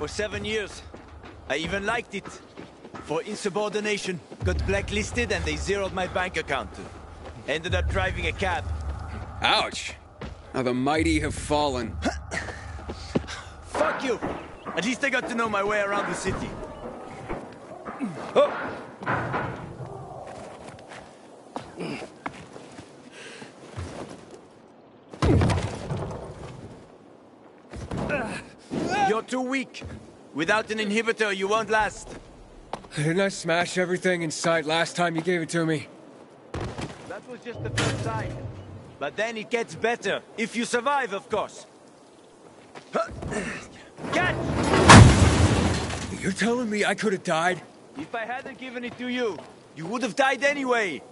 for seven years. I even liked it. For insubordination, got blacklisted and they zeroed my bank account. Ended up driving a cab. Ouch! Now the mighty have fallen. Fuck you! At least I got to know my way around the city. Too weak. Without an inhibitor, you won't last. Didn't I smash everything in sight last time you gave it to me? That was just the first time. But then it gets better. If you survive, of course. Catch! You're telling me I could have died? If I hadn't given it to you, you would have died anyway.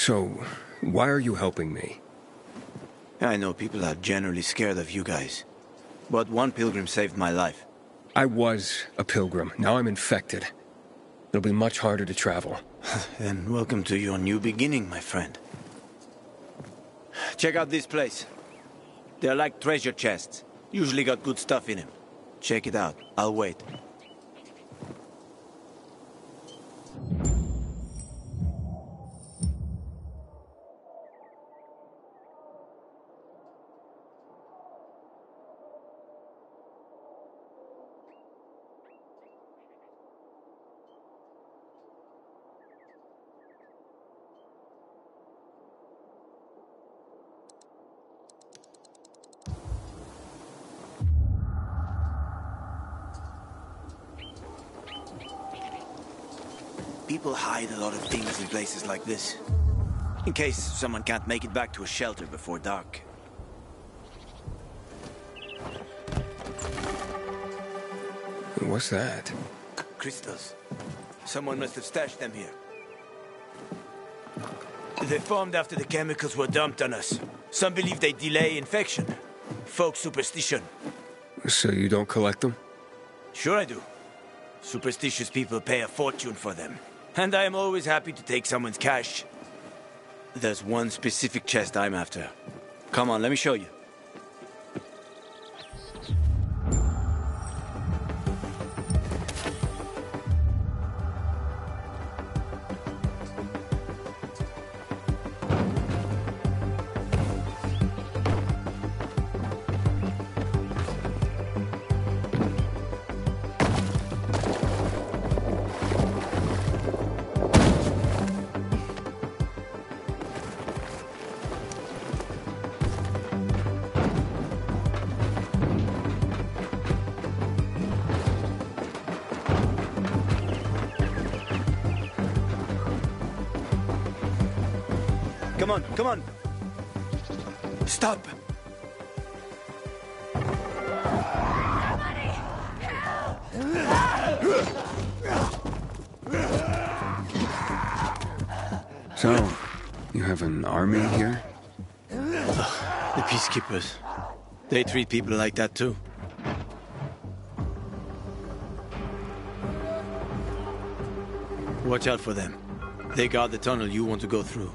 So, why are you helping me? I know people are generally scared of you guys. But one pilgrim saved my life. I was a pilgrim. Now I'm infected. It'll be much harder to travel. then welcome to your new beginning, my friend. Check out this place. They're like treasure chests. Usually got good stuff in them. Check it out. I'll wait. Places like this. In case someone can't make it back to a shelter before dark. What's that? Crystals. Someone must have stashed them here. They formed after the chemicals were dumped on us. Some believe they delay infection. Folk superstition. So you don't collect them? Sure I do. Superstitious people pay a fortune for them. And I am always happy to take someone's cash. There's one specific chest I'm after. Come on, let me show you. They treat people like that too. Watch out for them. They guard the tunnel you want to go through.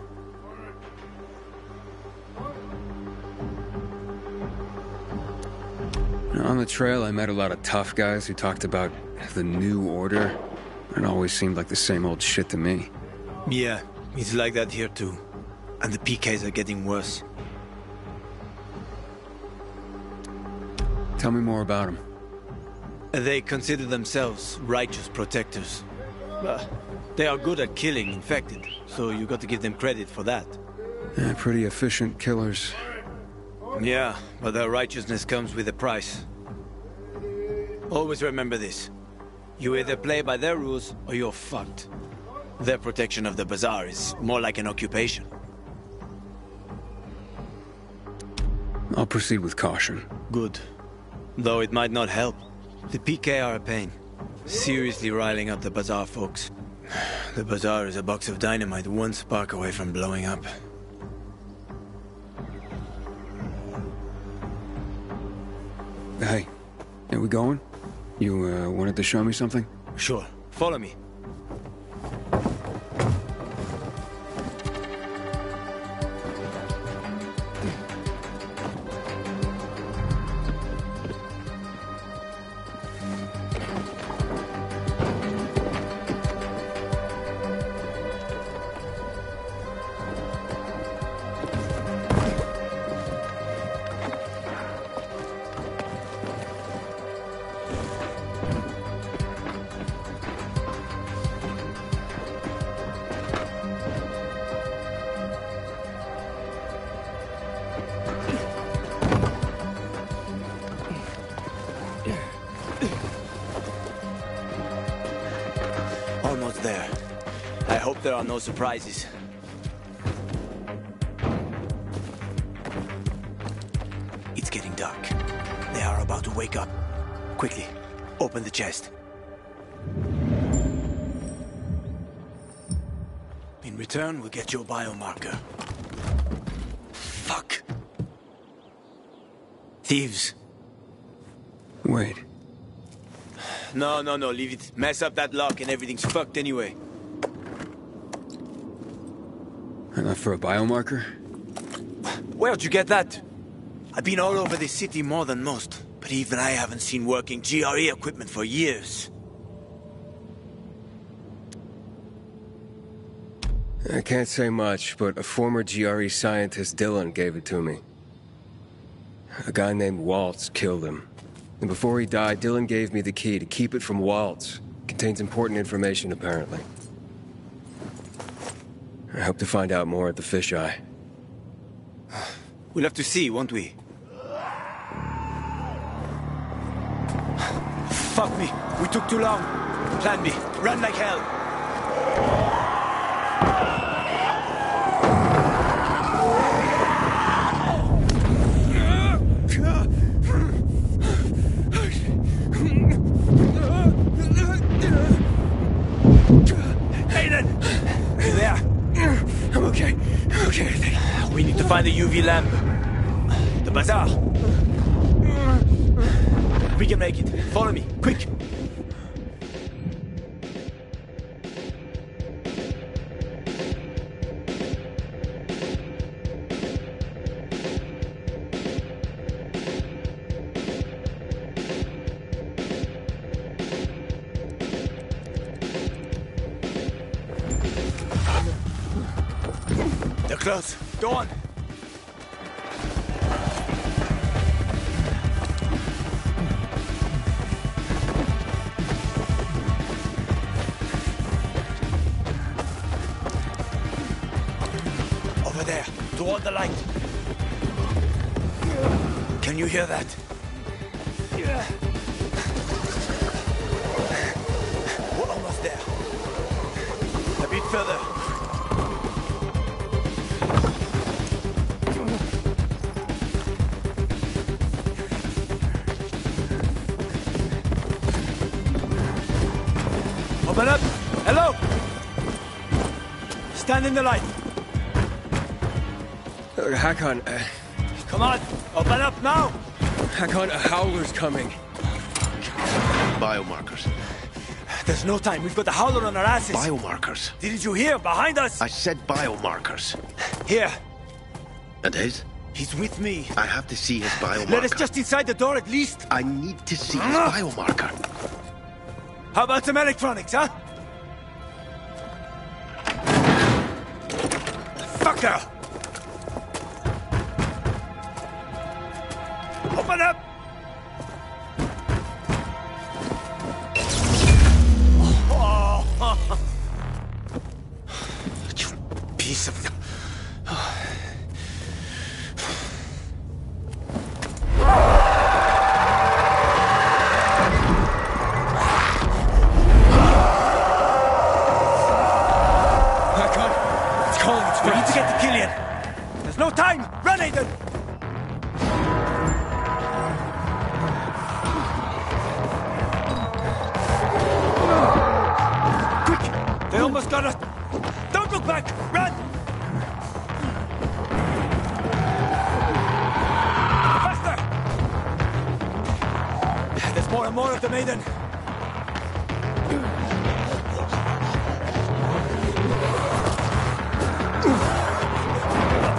On the trail, I met a lot of tough guys who talked about the new order. It always seemed like the same old shit to me. Yeah, it's like that here too. And the PKs are getting worse. Tell me more about them. They consider themselves righteous protectors. Uh, they are good at killing infected, so you got to give them credit for that. Yeah, pretty efficient killers. Yeah, but their righteousness comes with a price. Always remember this. You either play by their rules, or you're fucked. Their protection of the bazaar is more like an occupation. I'll proceed with caution. Good. Though it might not help. The PK are a pain. Seriously riling up the bazaar folks. The bazaar is a box of dynamite one spark away from blowing up. Hey, are we going? You uh, wanted to show me something? Sure. Follow me. It's getting dark. They are about to wake up. Quickly, open the chest. In return, we'll get your biomarker. Fuck. Thieves. Wait. No, no, no, leave it. Mess up that lock and everything's fucked anyway. Enough for a biomarker? Where'd you get that? I've been all over the city more than most, but even I haven't seen working GRE equipment for years. I can't say much, but a former GRE scientist, Dylan, gave it to me. A guy named Waltz killed him. And before he died, Dylan gave me the key to keep it from Waltz. Contains important information, apparently. I hope to find out more at the fisheye. We'll have to see, won't we? Fuck me. We took too long. Plan B. Run like hell. Aiden! You there? I'm okay. Okay. We need to find the UV lamp. The bazaar. We can make it. Follow me, quick. Hear that? We're almost there. A bit further. Open up! Hello! Stand in the light. Uh, Hakon, uh, Hakon, a howler's coming. Biomarkers. There's no time. We've got the howler on our asses. Biomarkers. Didn't you hear? Behind us! I said biomarkers. Here. And his? He's with me. I have to see his biomarker. Let us just inside the door at least. I need to see his biomarker. How about some electronics, huh? Maiden.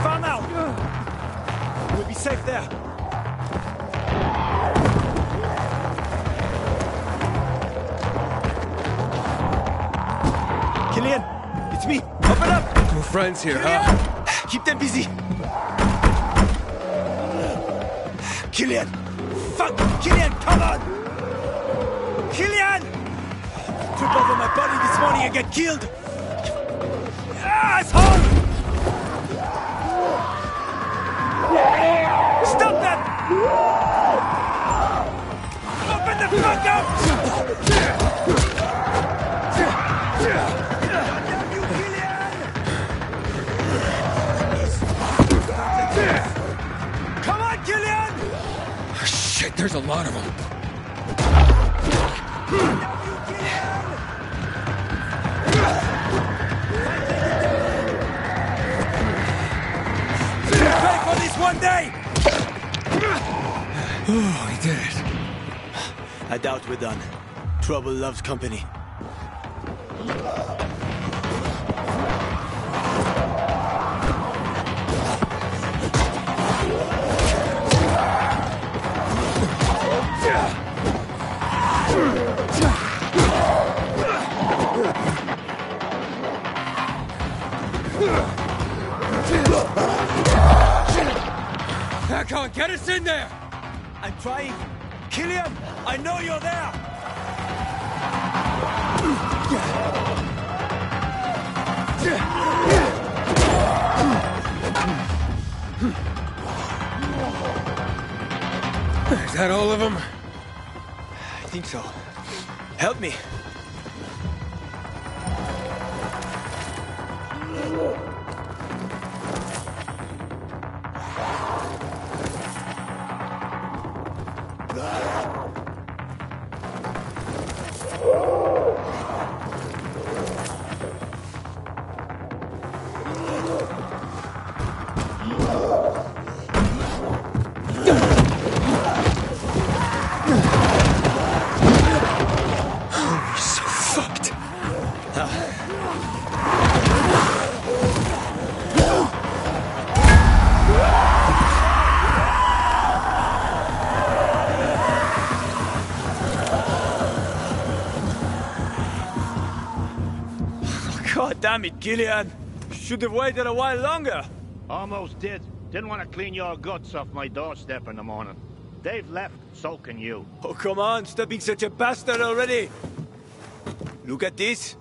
Farm out! We'll be safe there. Killian, it's me. Open up! We're friends here, huh? Keep them busy. Killian! Fuck! Killian, come on! Killian! Trip over my body this morning and get killed! Asshole! Stop that! Open the fuck up! Come on, Killian! Shit, there's a lot of them. One day! Oh, he did it. I doubt we're done. Trouble loves company. Damn it, Killian! Should have waited a while longer. Almost did. Didn't want to clean your guts off my doorstep in the morning. They've left, so can you. Oh, come on, stop being such a bastard already. Look at this.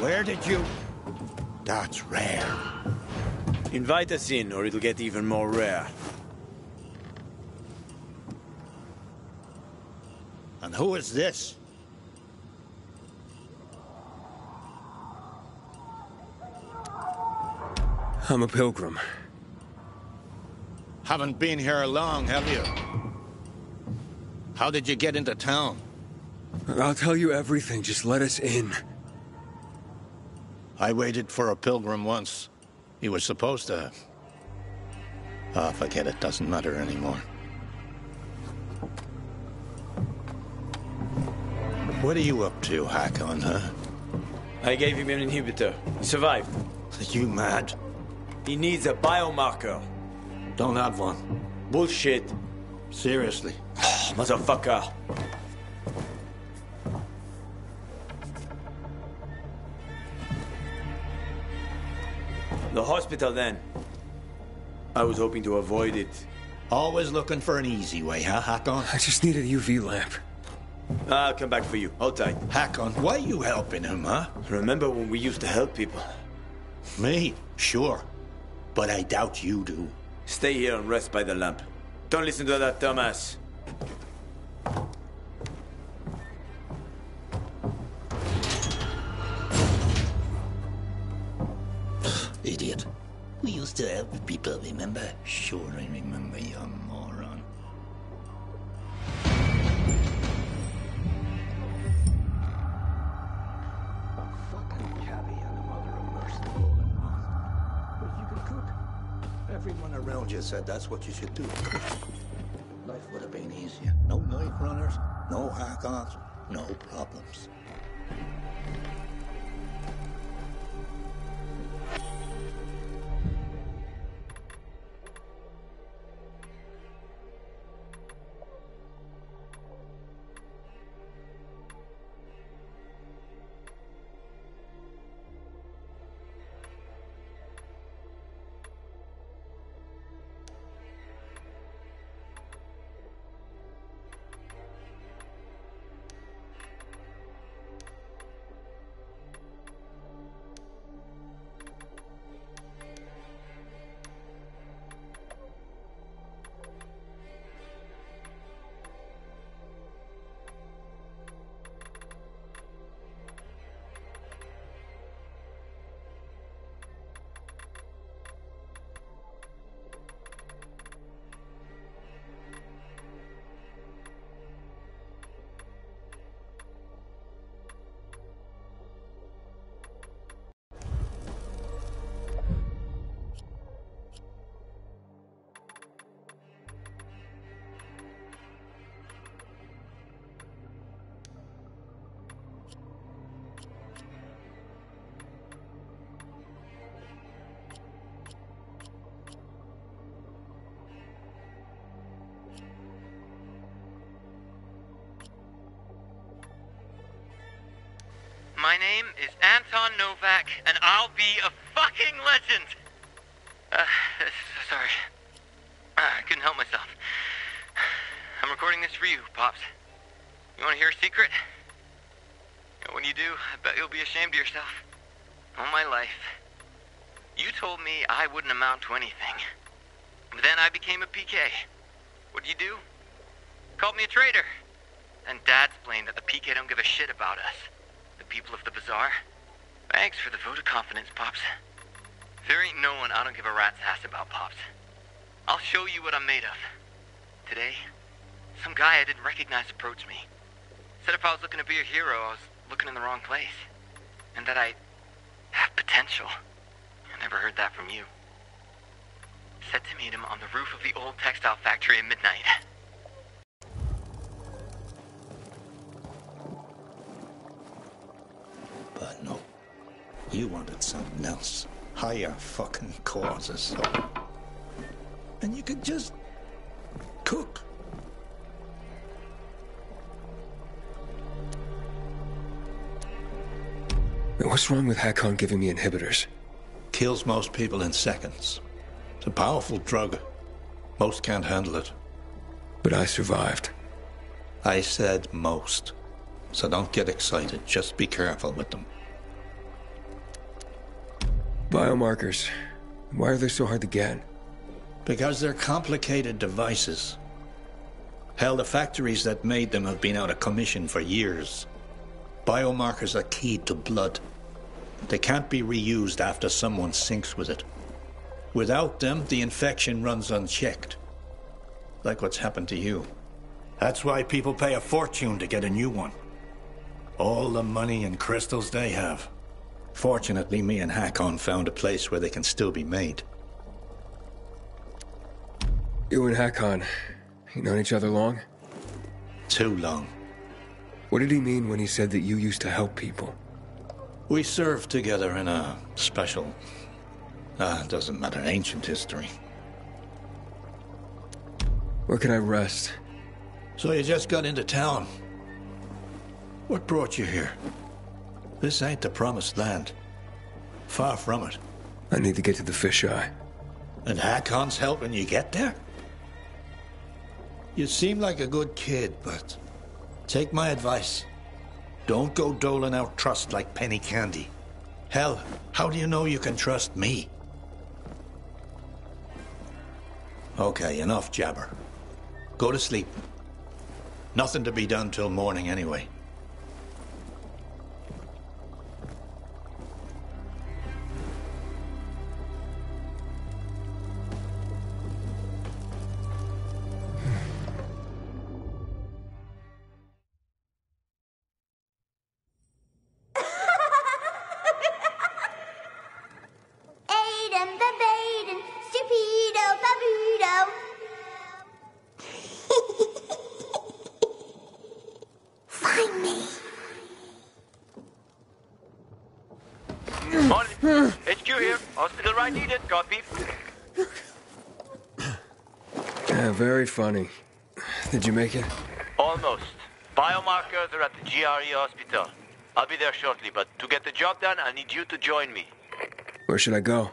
Where did you... That's rare. Invite us in, or it'll get even more rare. And who is this? I'm a pilgrim. Haven't been here long, have you? How did you get into town? I'll tell you everything, just let us in. I waited for a pilgrim once. He was supposed to... Oh, forget it. Doesn't matter anymore. What are you up to, Hakon, huh? I gave him an inhibitor. He survived. Are you mad? He needs a biomarker. Don't have one. Bullshit. Seriously. Ah, motherfucker. The hospital then. I was hoping to avoid it. Always looking for an easy way, huh, Hakon? I just need a UV lamp. I'll come back for you. Hold tight. Hakon, why are you helping him, huh? Remember when we used to help people? Me? Sure. But I doubt you do. Stay here and rest by the lamp. Don't listen to that dumbass. Idiot. We used to help people, remember? Sure, I remember, you Everyone around you said that's what you should do. Life would have been easier. No knife runners, no Hakons, no problems. My name is Anton Novak, and I'll be a fucking legend. Uh, sorry. Uh, I couldn't help myself. I'm recording this for you, Pops. You want to hear a secret? When you do, I bet you'll be ashamed of yourself. All my life, you told me I wouldn't amount to anything. But then I became a PK. What'd you do? Called me a traitor. And Dad's blamed that the PK don't give a shit about us the people of the bazaar. Thanks for the vote of confidence, Pops. There ain't no one I don't give a rat's ass about, Pops. I'll show you what I'm made of. Today, some guy I didn't recognize approached me. Said if I was looking to be a hero, I was looking in the wrong place. And that I have potential. I never heard that from you. Said to meet him on the roof of the old textile factory at midnight. You wanted something else. Higher fucking causes. And you could just cook. What's wrong with Hakon giving me inhibitors? Kills most people in seconds. It's a powerful drug. Most can't handle it. But I survived. I said most. So don't get excited. Just be careful with them. Biomarkers. Why are they so hard to get? Because they're complicated devices. Hell, the factories that made them have been out of commission for years. Biomarkers are keyed to blood. They can't be reused after someone syncs with it. Without them, the infection runs unchecked. Like what's happened to you. That's why people pay a fortune to get a new one. All the money and crystals they have. Fortunately, me and Hakon found a place where they can still be made. You and Hakon, you known each other long? Too long. What did he mean when he said that you used to help people? We served together in a special. Ah, doesn't matter, ancient history. Where can I rest? So you just got into town. What brought you here? This ain't the promised land. Far from it. I need to get to the fisheye. And Hakon's helping you get there? You seem like a good kid, but take my advice. Don't go doling out trust like penny candy. Hell, how do you know you can trust me? Okay, enough jabber. Go to sleep. Nothing to be done till morning anyway. Funny. Did you make it? Almost. Biomarkers are at the GRE hospital. I'll be there shortly, but to get the job done, I need you to join me. Where should I go?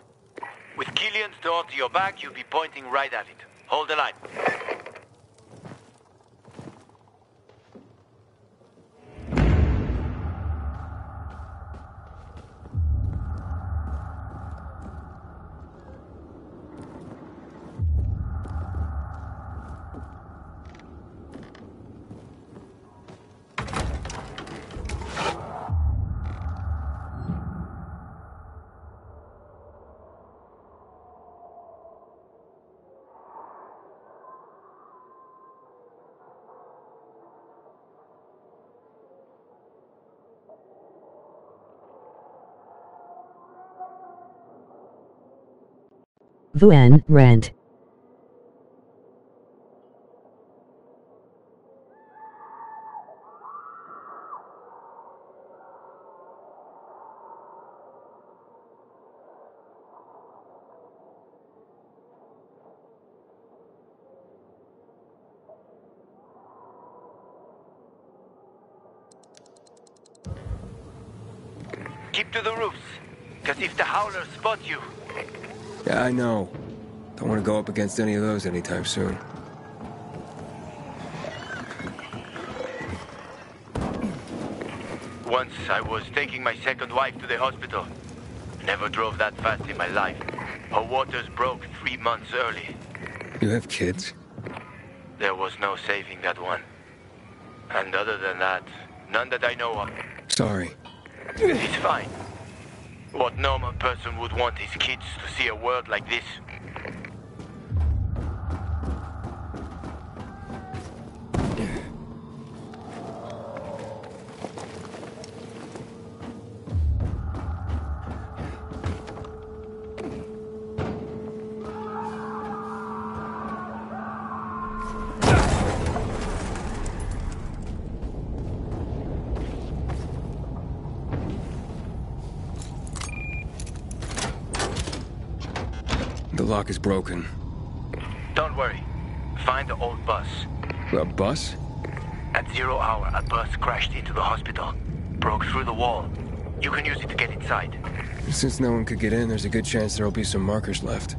With Killian's door to your back, you'll be pointing right at it. Hold the line. Vuen Rent. Keep to the roofs. Because if the Howlers spot you, Yeah, I know. Don't want to go up against any of those anytime soon. Once I was taking my second wife to the hospital. Never drove that fast in my life. Her waters broke three months early. You have kids? There was no saving that one. And other than that, none that I know of. Sorry. It's fine. What normal person would want his kids to see a world like this? Lock is broken. Don't worry. Find the old bus. A bus? At zero hour, a bus crashed into the hospital. Broke through the wall. You can use it to get inside. Since no one could get in, there's a good chance there'll be some markers left.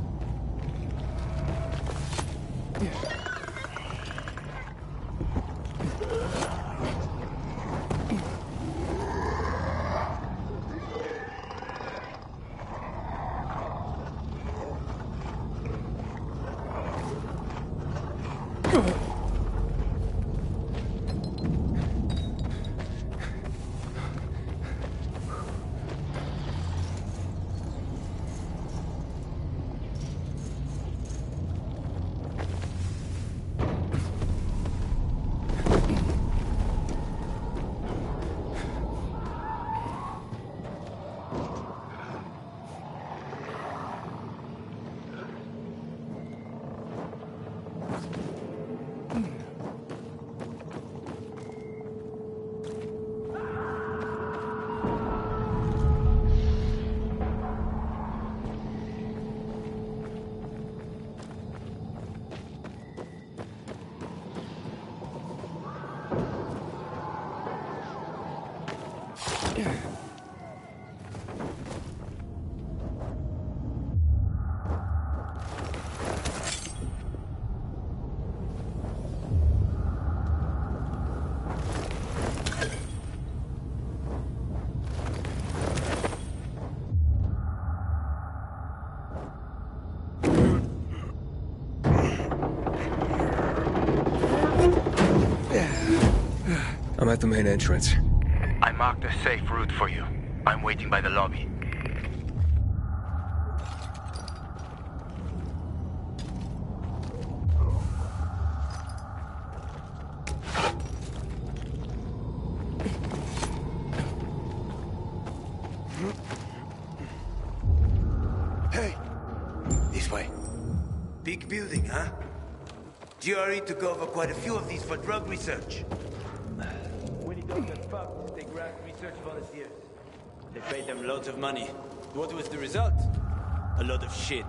Main entrance. I marked a safe route for you. I'm waiting by the lobby. Hey! This way. Big building, huh? GRE took over quite a few of these for drug research. When it all got fucked, they loads of money. What was the result? A lot of shit.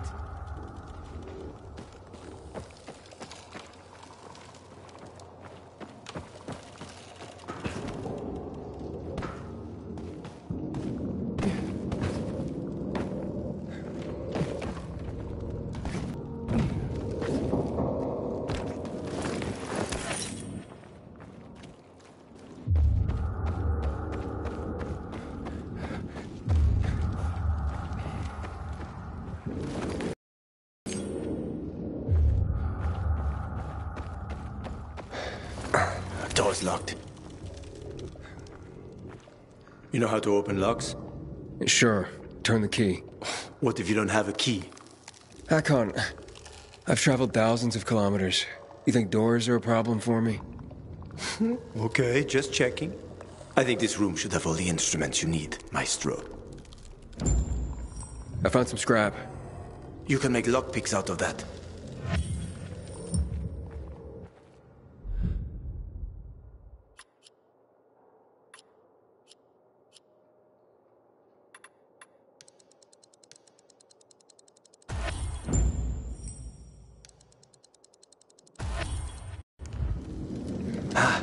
How to open locks? Sure, turn the key. What if you don't have a key? Hakon, I've traveled thousands of kilometers. You think doors are a problem for me? Okay, just checking. I think this room should have all the instruments you need, Maestro. I found some scrap. You can make lockpicks out of that. Ah,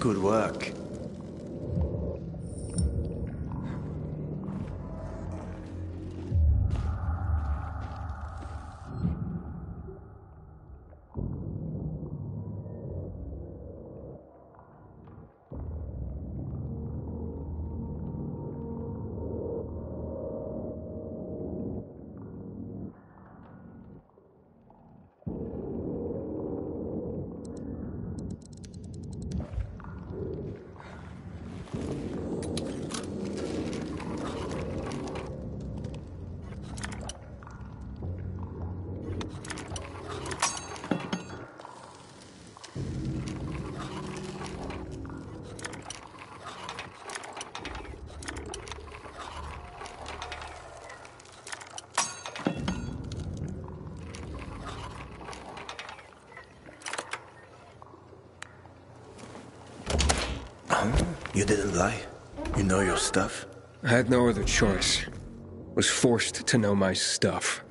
good work. You didn't lie. You know your stuff. I had no other choice. Was forced to know my stuff.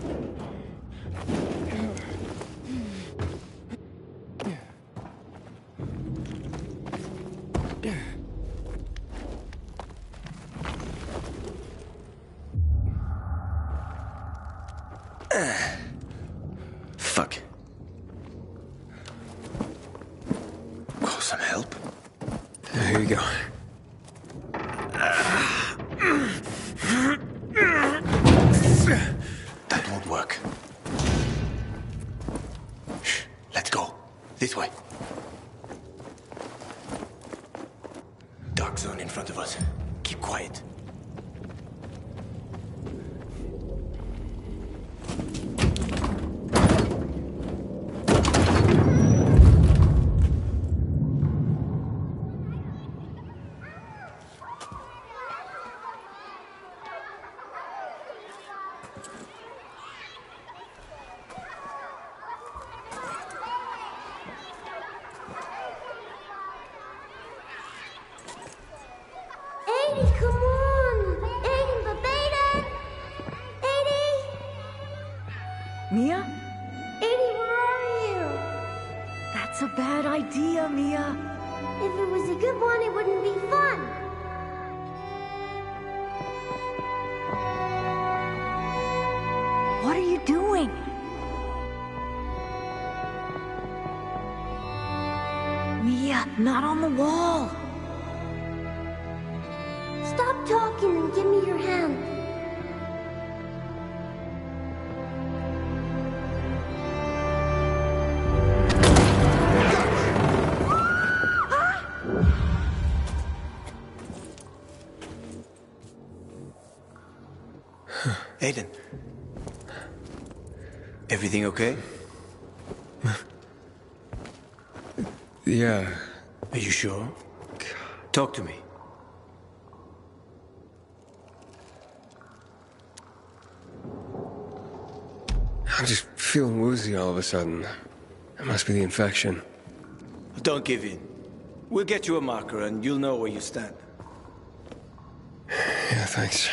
Come on. Idea, Mia. If it was a good one, it wouldn't be fun. Everything okay? Yeah. Are you sure? Talk to me. I'm just feeling woozy all of a sudden. It must be the infection. Don't give in. We'll get you a marker and you'll know where you stand. Yeah, thanks.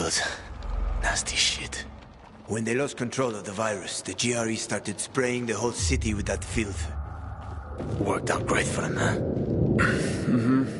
Chemicals. Nasty shit. When they lost control of the virus, the GRE started spraying the whole city with that filth. Worked out great for them, huh? So, mm-hmm.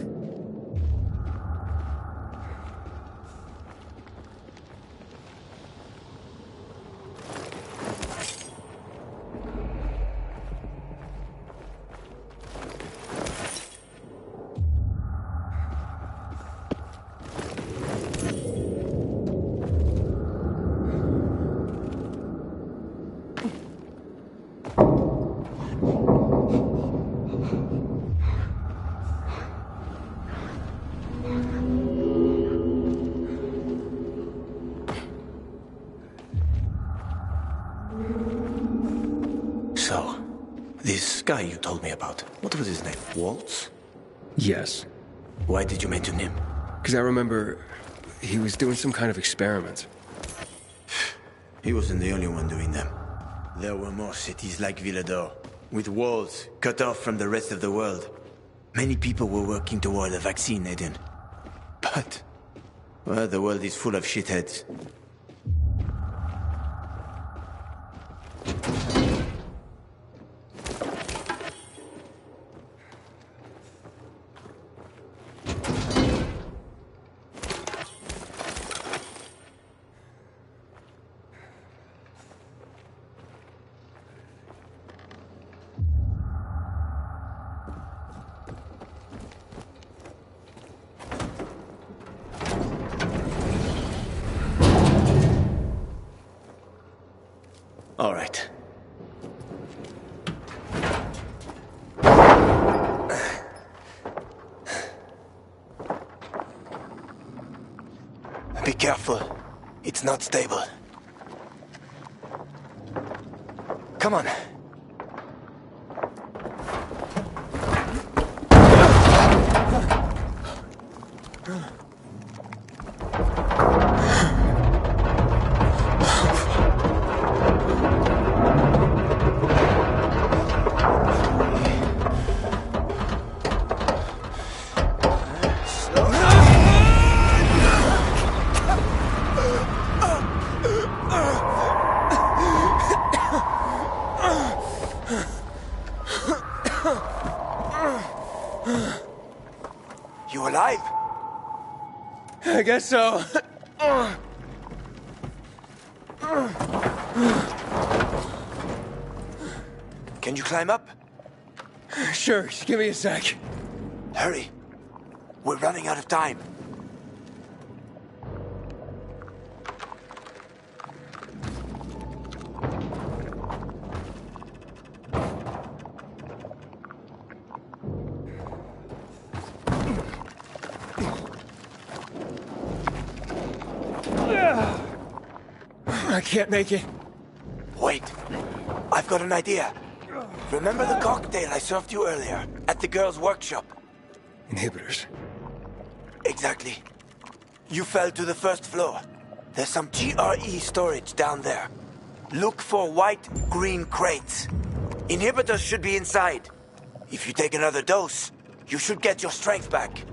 Because I remember he was doing some kind of experiment. He wasn't the only one doing them. There were more cities like Villedor, with walls cut off from the rest of the world. Many people were working toward a vaccine, Aiden. But, well, the world is full of shitheads. Stable. Come on. Guess so. Can you climb up? Sure, just give me a sec. Hurry. We're running out of time. Can't make it. Wait. I've got an idea. Remember the cocktail I served you earlier at the girls' workshop? Inhibitors. Exactly. You fell to the first floor. There's some GRE storage down there. Look for white green crates. Inhibitors should be inside. If you take another dose, you should get your strength back.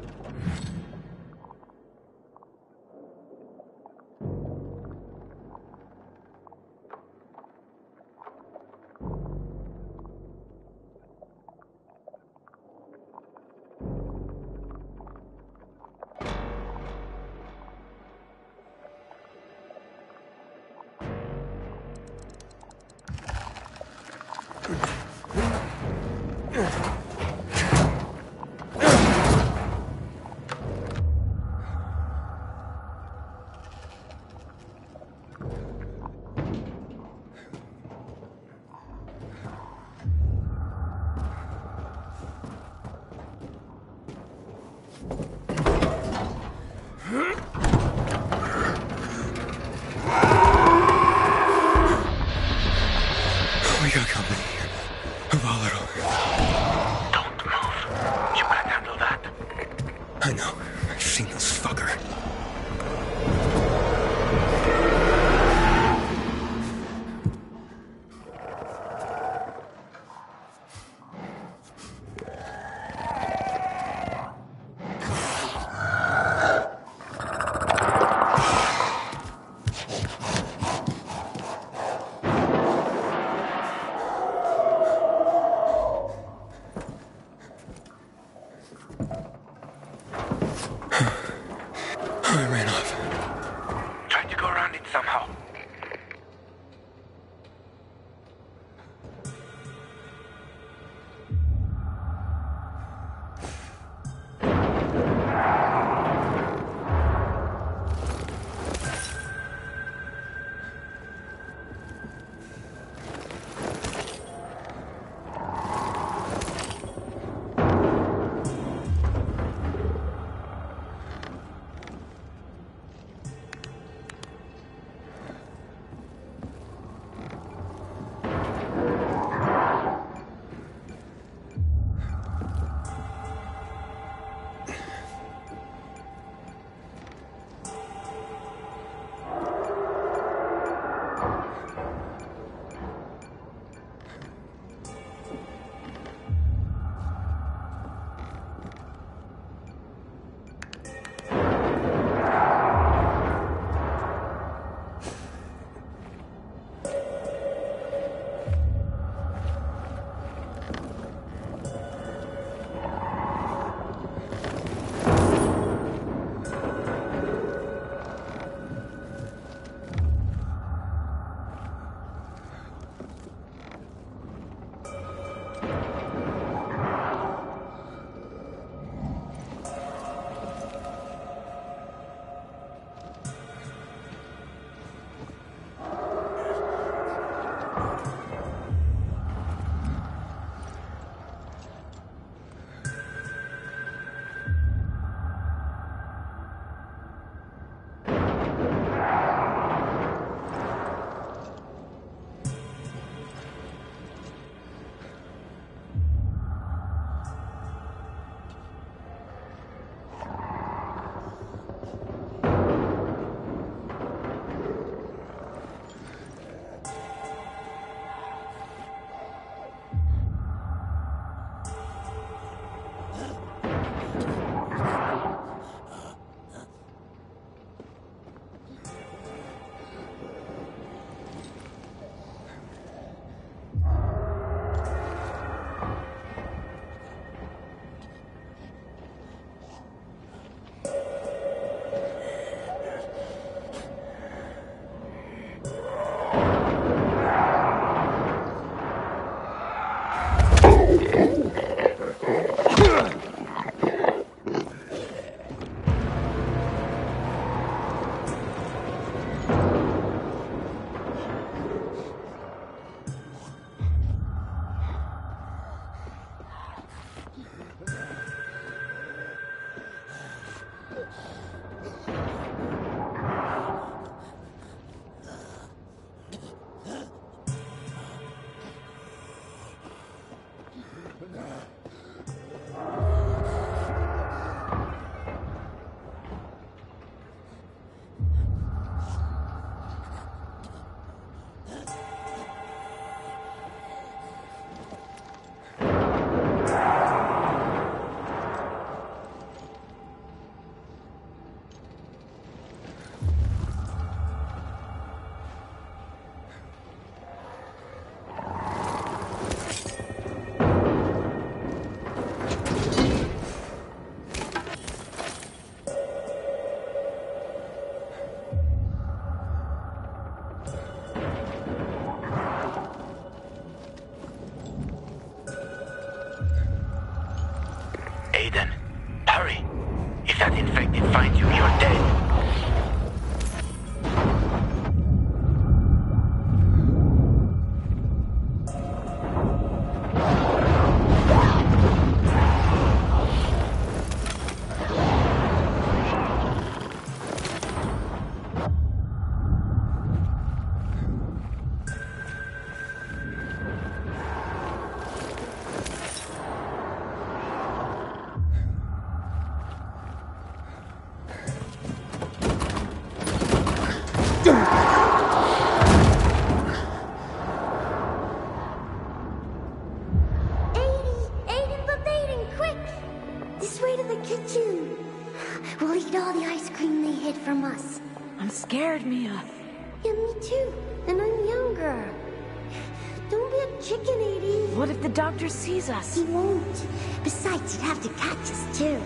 doctor sees us. He won't. Besides, he'd have to catch us too.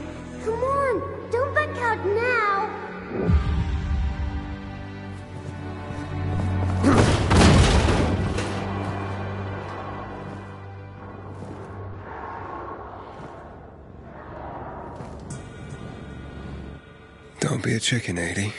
Come on, don't back out now. Don't be a chicken, Eddie.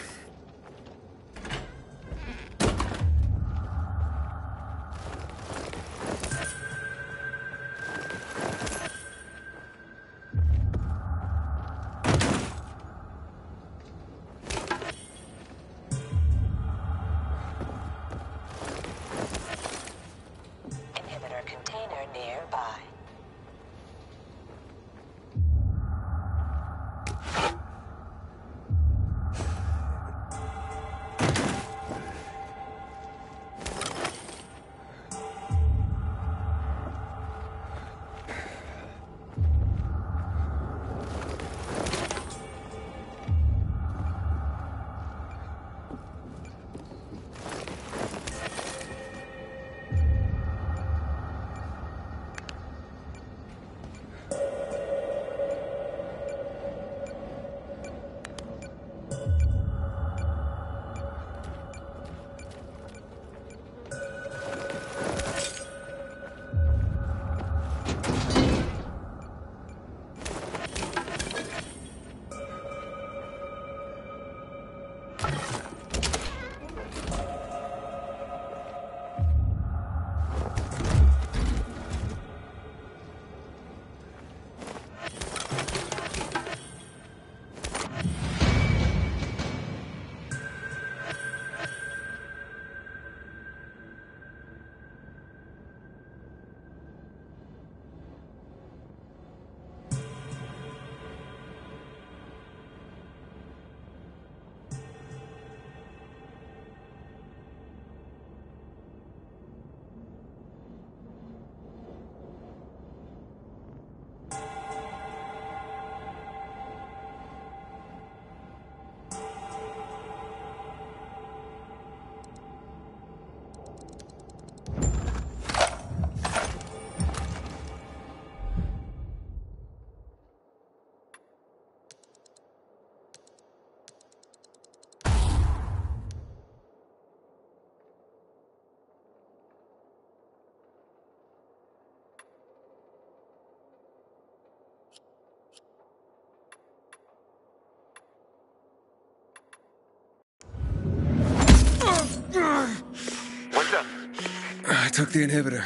Took the inhibitor.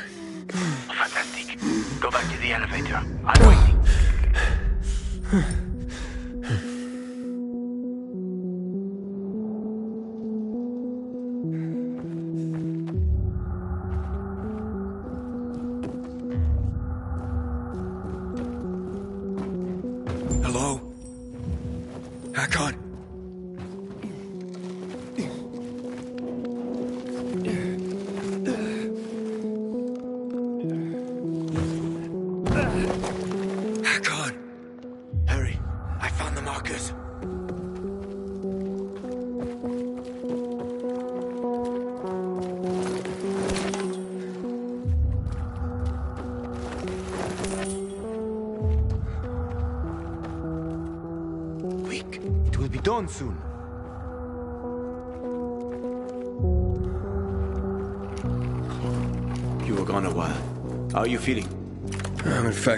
Fantastic. Go back to the elevator. I'm waiting.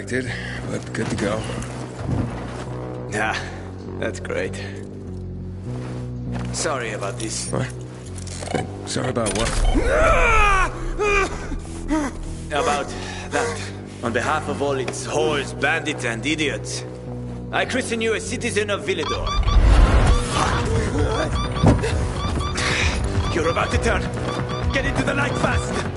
But good to go. Yeah, that's great. Sorry about this. What? Sorry about what? About that. On behalf of all its whores, bandits, and idiots, I christen you a citizen of Villedor. You're about to turn. Get into the light fast.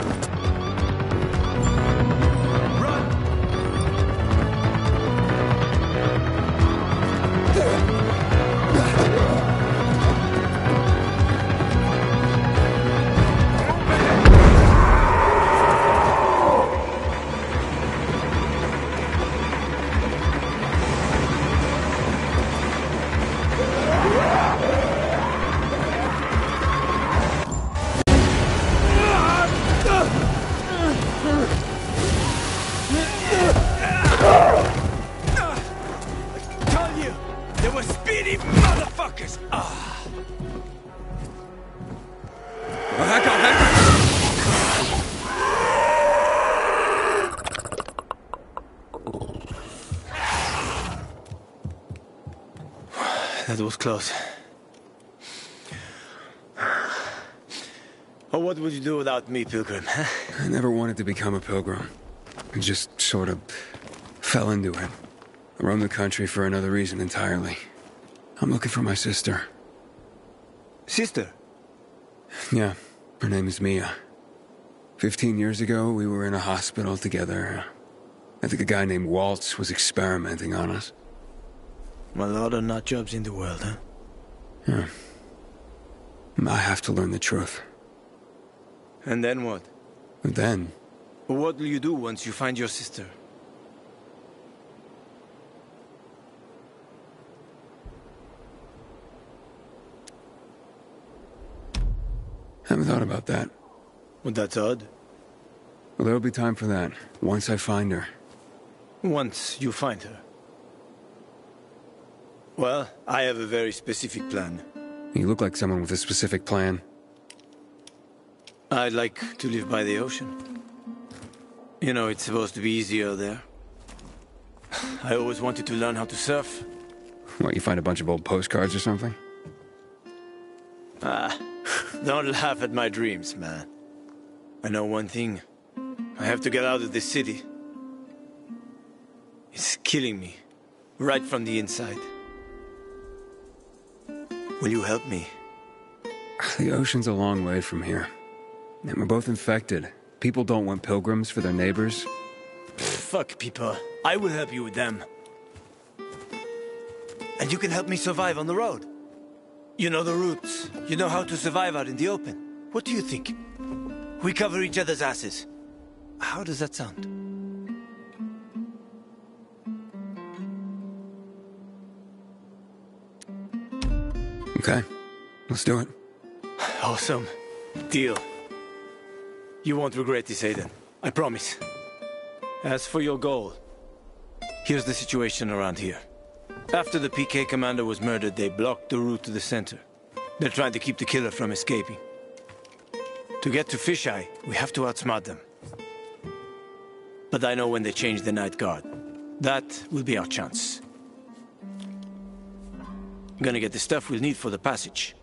Close. Oh, what would you do without me, Pilgrim? I never wanted to become a pilgrim. I just sort of fell into it. I roamed the country for another reason entirely. I'm looking for my sister. Sister? Yeah, her name is Mia. Fifteen years ago, we were in a hospital together. I think a guy named Waltz was experimenting on us. A lot of nut jobs in the world, huh? Yeah. I have to learn the truth. And then what? Then, What will you do once you find your sister? haven't thought about that. Well, that's odd. Well, there'll be time for that once I find her. Once you find her. Well, I have a very specific plan. You look like someone with a specific plan. I'd like to live by the ocean. You know, it's supposed to be easier there. I always wanted to learn how to surf. What, you find a bunch of old postcards or something? Ah, don't laugh at my dreams, man. I know one thing. I have to get out of this city. It's killing me, right from the inside. Will you help me? The ocean's a long way from here. And we're both infected. People don't want pilgrims for their neighbors. Fuck people. I will help you with them. And you can help me survive on the road. You know the routes. You know how to survive out in the open. What do you think? We cover each other's asses. How does that sound? Okay, let's do it. Awesome. Deal. You won't regret this, Aiden. I promise. As for your goal, here's the situation around here. After the PK commander was murdered, they blocked the route to the center. They're trying to keep the killer from escaping. To get to Fisheye, we have to outsmart them. But I know when they change the night guard. That will be our chance. I'm gonna get the stuff we'll need for the passage.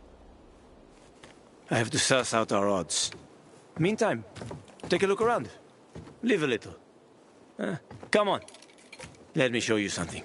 I have to suss out our odds. Meantime, take a look around. Live a little. Uh, come on. Let me show you something.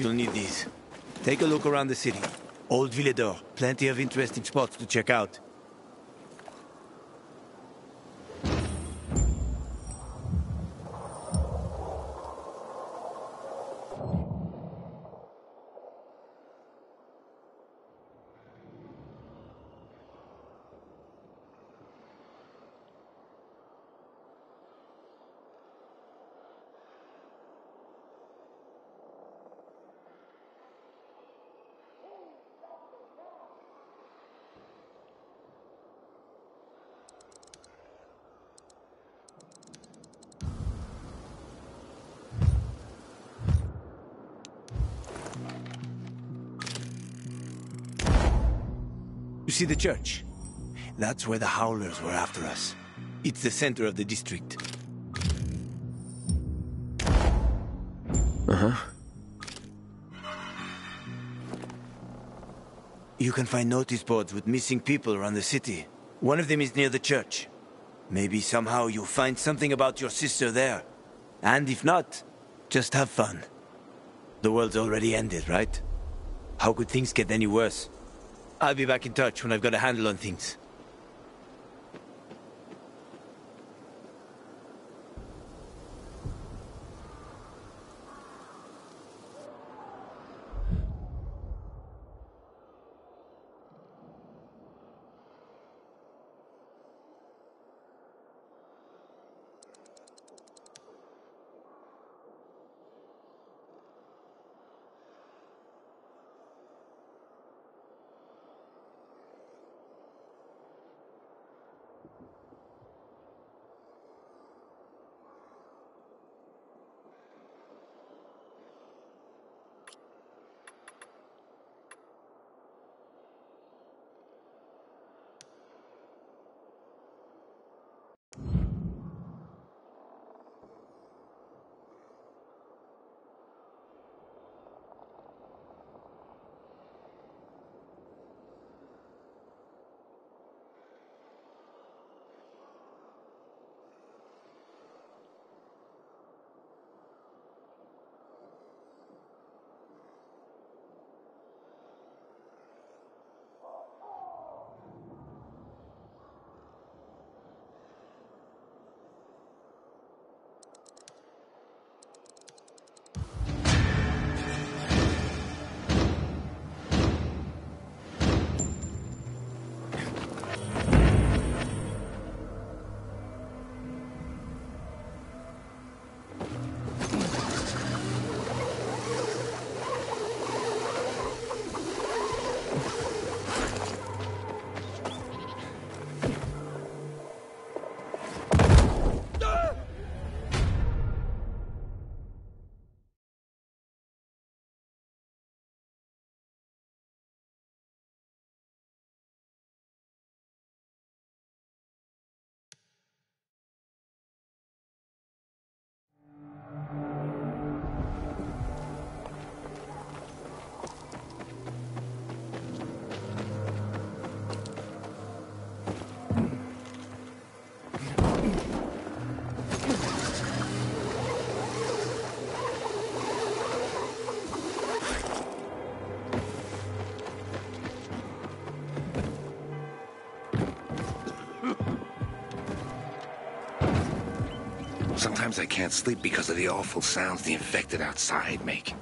You'll need these. Take a look around the city. Old Villedor. Plenty of interesting spots to check out. See the church? That's where the Howlers were after us. It's the center of the district. Uh huh. You can find notice boards with missing people around the city. One of them is near the church. Maybe somehow you'll find something about your sister there. And if not, just have fun. The world's already ended, right? How could things get any worse? I'll be back in touch when I've got a handle on things. Sometimes I can't sleep because of the awful sounds the infected outside make.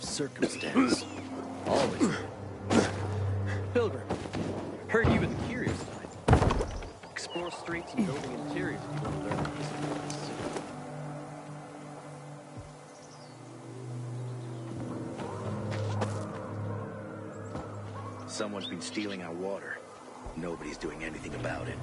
Circumstance. Always. Pilgrim, heard you were the curious type. Explore streets and building interiors if you want to learn the. Someone's been stealing our water. Nobody's doing anything about it.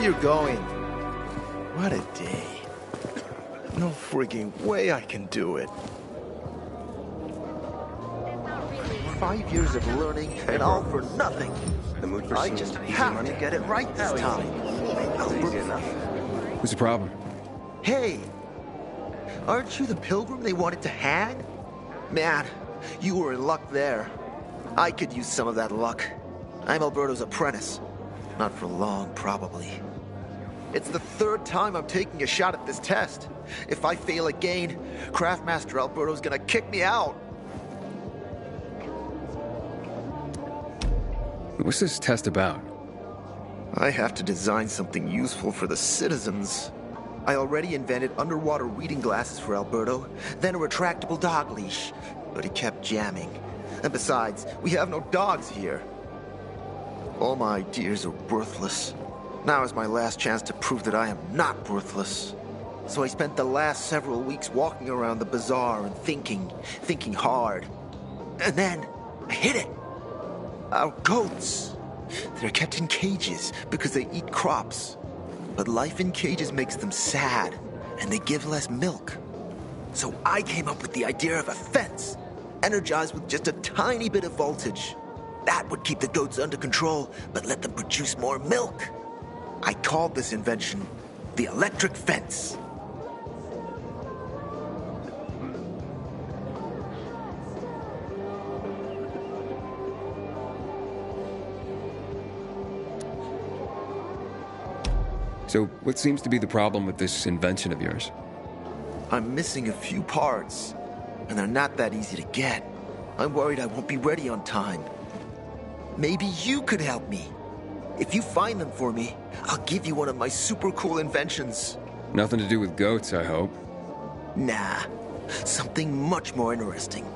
Hey, watch where you're going. What a day. No freaking way I can do it. Five years of learning and all for nothing. The mood for I just easy have money? to get it right this time. What's the problem? Hey, aren't you the pilgrim they wanted to hang? Man, you were in luck there. I could use some of that luck. I'm Alberto's apprentice. Not for long, probably. It's the third time I'm taking a shot at this test. If I fail again, Craftmaster Alberto's gonna kick me out. What's this test about? I have to design something useful for the citizens. I already invented underwater reading glasses for Alberto, then a retractable dog leash, but he kept jamming. And besides, we have no dogs here. All my ideas are worthless. Now is my last chance to prove that I am not worthless. So I spent the last several weeks walking around the bazaar and thinking, thinking hard. And then I hit it. Our goats. They're kept in cages because they eat crops. But life in cages makes them sad, and they give less milk. So I came up with the idea of a fence, energized with just a tiny bit of voltage. That would keep the goats under control, but let them produce more milk. I called this invention the electric fence. So, what seems to be the problem with this invention of yours? I'm missing a few parts, and they're not that easy to get. I'm worried I won't be ready on time. Maybe you could help me. If you find them for me, I'll give you one of my super cool inventions. Nothing to do with goats, I hope. Nah, something much more interesting.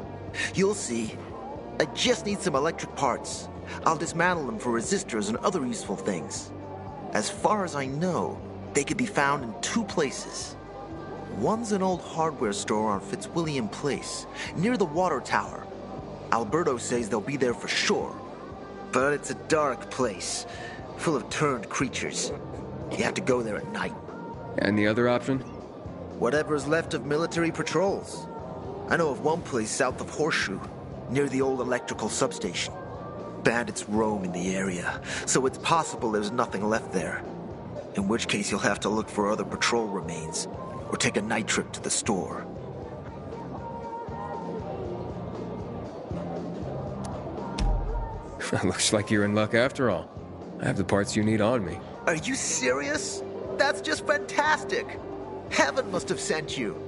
You'll see. I just need some electric parts. I'll dismantle them for resistors and other useful things. As far as I know, they could be found in two places. One's an old hardware store on Fitzwilliam Place, near the water tower. Alberto says they'll be there for sure. But it's a dark place, full of turned creatures. You have to go there at night. And the other option? Whatever's left of military patrols. I know of one place south of Horseshoe, near the old electrical substation. Bandits roam in the area, so it's possible there's nothing left there. In which case, you'll have to look for other patrol remains, or take a night trip to the store. Looks like you're in luck after all. I have the parts you need on me. Are you serious? That's just fantastic! Heaven must have sent you.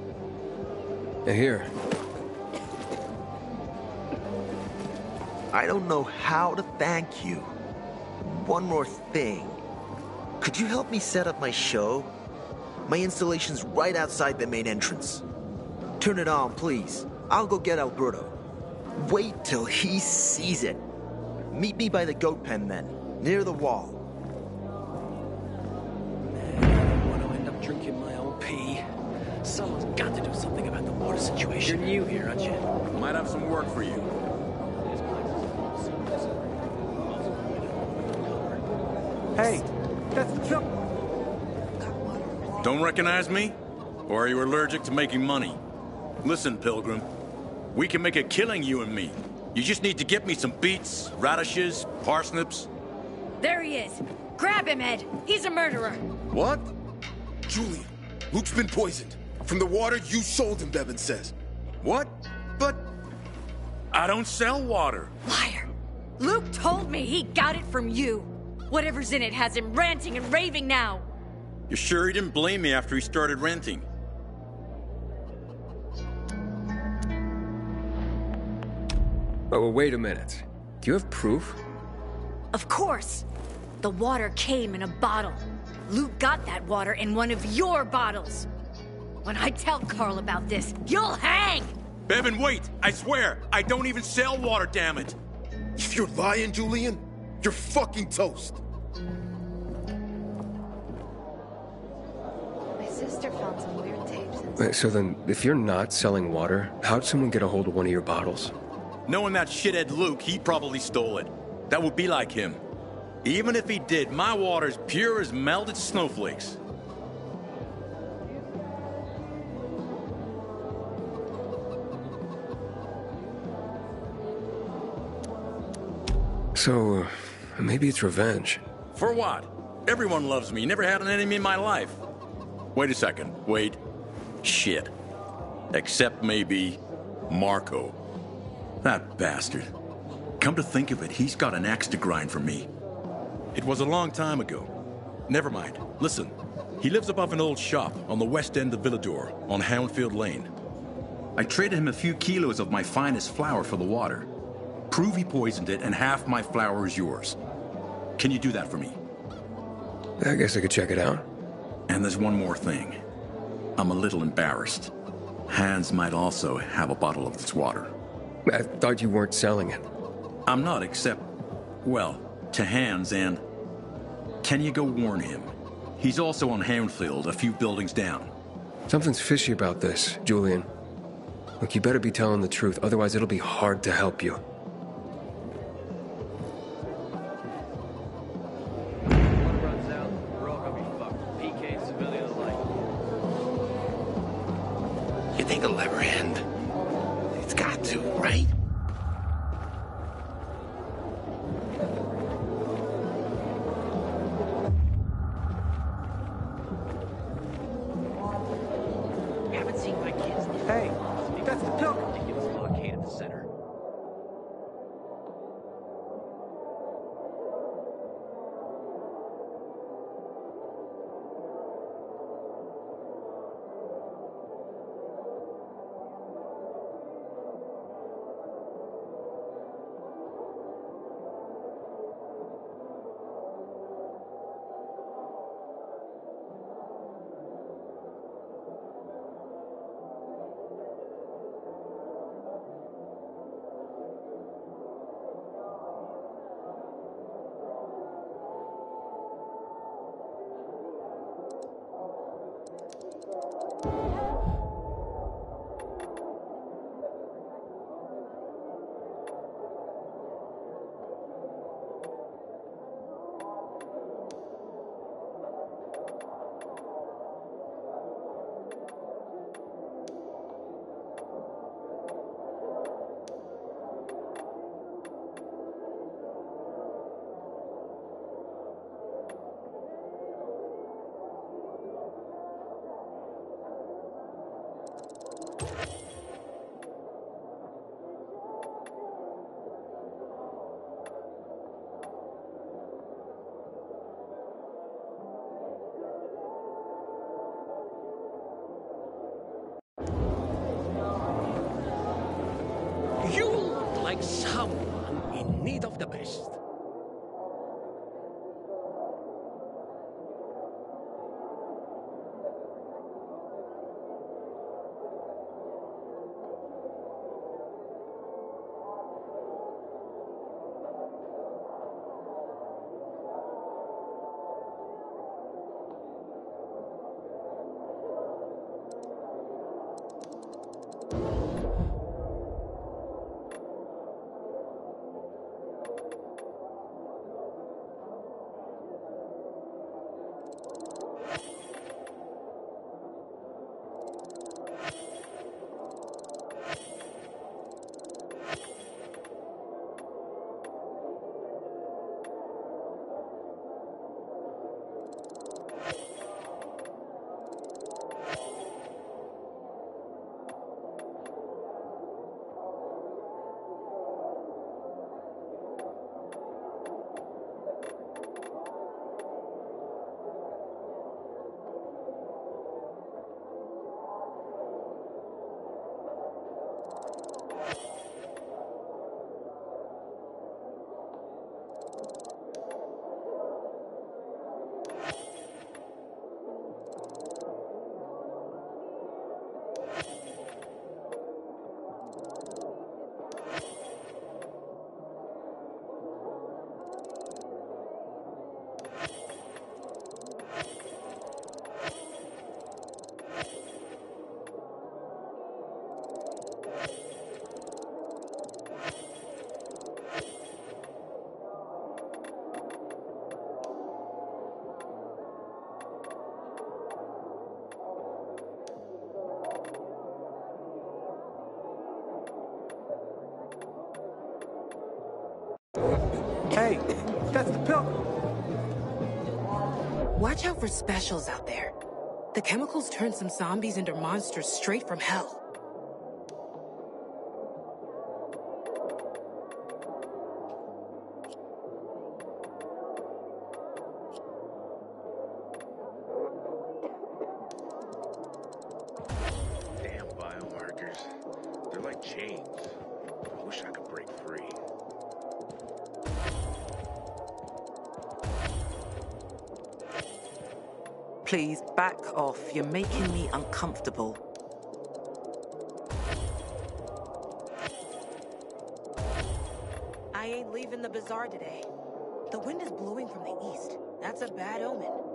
Here. I don't know how to thank you. One more thing. Could you help me set up my show? My installation's right outside the main entrance. Turn it on, please. I'll go get Alberto. Wait till he sees it. Meet me by the goat pen then, near the wall. I want to end up drinking my own pee. Someone's got to do something about the water situation. You're new here, aren't you? Might have some work for you. Hey, that's Chuck. Don't recognize me? Or are you allergic to making money? Listen, Pilgrim. We can make a killing, you and me. You just need to get me some beets, radishes, parsnips. There he is. Grab him, Ed. He's a murderer. What? Julian, Luke's been poisoned. From the water you sold him, Bevan says. What? But... I don't sell water. Liar. Luke told me he got it from you. Whatever's in it has him ranting and raving now. You're sure he didn't blame me after he started ranting? Oh, well, wait a minute. Do you have proof? Of course. The water came in a bottle. Luke got that water in one of your bottles. When I tell Carl about this, you'll hang! Bevan, wait! I swear, I don't even sell water, damn it! If you're lying, Julian, you're fucking toast. My sister found some weird tapes and Wait, so then, if you're not selling water, how'd someone get a hold of one of your bottles? Knowing that shithead Luke, he probably stole it. That would be like him. Even if he did, my water's pure as melted snowflakes. So, uh, maybe it's revenge. For what? Everyone loves me. Never had an enemy in my life. Wait a second. Wait. Shit. Except maybe Marco. That bastard. Come to think of it, he's got an axe to grind for me. It was a long time ago. Never mind. Listen. He lives above an old shop on the west end of Villedor, on Houndfield Lane. I traded him a few kilos of my finest flour for the water. Prove he poisoned it, and half my flour is yours. Can you do that for me? I guess I could check it out. And there's one more thing. I'm a little embarrassed. Hans might also have a bottle of this water. I thought you weren't selling it. I'm not, except, well, to Hans and. Can you go warn him? He's also on Houndfield, a few buildings down. Something's fishy about this, Julian. Look, you better be telling the truth, otherwise it'll be hard to help you. That's the pilgrim. Ridiculous blockade at the center. Like someone in need of the best. Hey, that's the pill. Watch out for specials out there. The chemicals turn some zombies into monsters straight from hell. Off. You're making me uncomfortable. I ain't leaving the bazaar today. The wind is blowing from the east. That's a bad omen.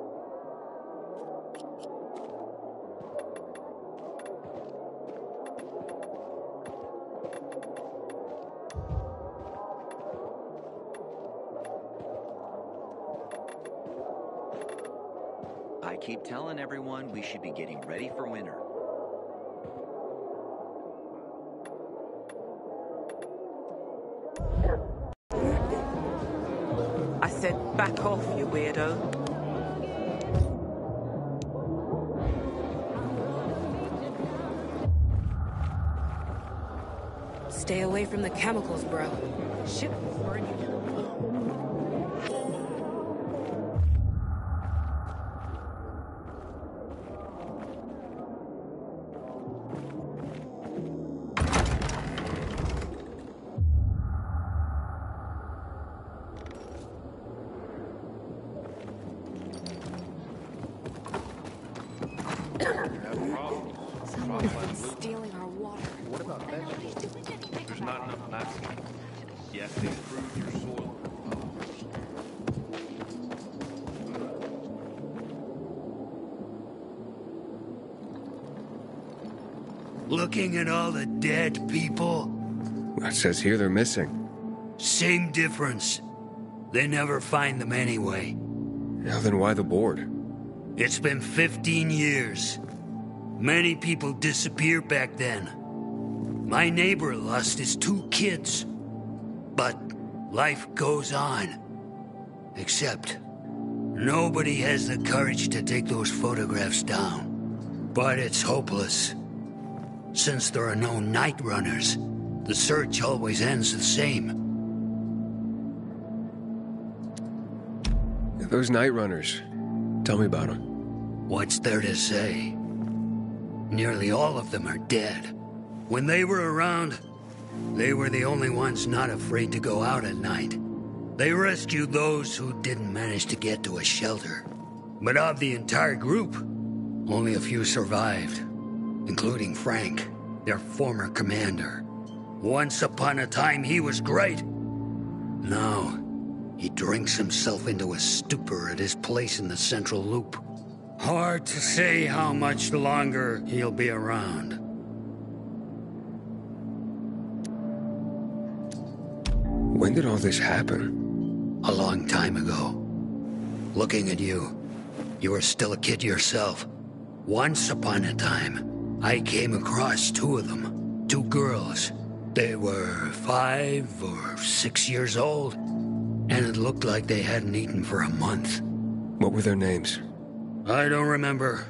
Keep telling everyone we should be getting ready for winter. I said back off, you weirdo. Stay away from the chemicals, bro. You. Looking at all the dead people, It says here they're missing. same difference. They never find them anyway. Now then why the board? It's been 15 years. Many people disappeared back then. My neighbor lost his two kids. But life goes on. Except, nobody has the courage to take those photographs down. But it's hopeless. Since there are no night runners, the search always ends the same. Those night runners. Tell me about them. What's there to say? Nearly all of them are dead. When they were around, they were the only ones not afraid to go out at night. They rescued those who didn't manage to get to a shelter. But of the entire group, only a few survived, including Frank, their former commander. Once upon a time, he was great. Now, he drinks himself into a stupor at his place in the Central Loop. Hard to say how much longer he'll be around. When did all this happen? A long time ago. Looking at you, you were still a kid yourself. Once upon a time, I came across two of them. Two girls. They were five or six years old, and it looked like they hadn't eaten for a month. What were their names? I don't remember.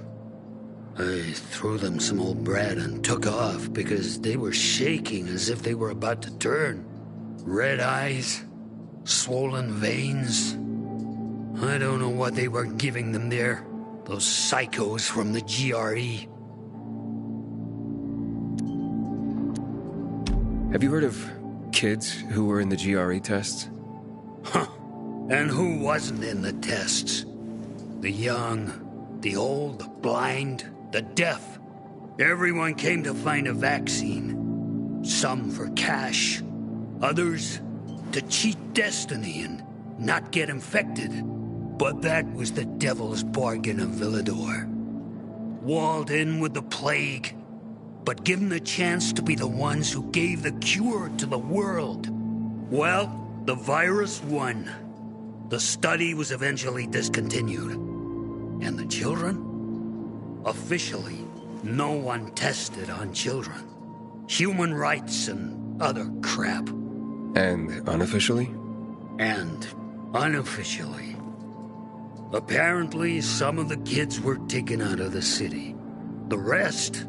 I threw them some old bread and took off because they were shaking as if they were about to turn. Red eyes, swollen veins. I don't know what they were giving them there. Those psychos from the. GRE. Have you heard of kids who were in the GRE tests? Huh. And who wasn't in the tests? The young, the old, the blind, the deaf. Everyone came to find a vaccine. Some for cash, others to cheat destiny and not get infected. But that was the devil's bargain of Villedor. Walled in with the plague, but given the chance to be the ones who gave the cure to the world. Well, the virus won. The study was eventually discontinued. And the children? Officially, no one tested on children. Human rights and other crap. And unofficially? And unofficially, apparently some of the kids were taken out of the city. The rest,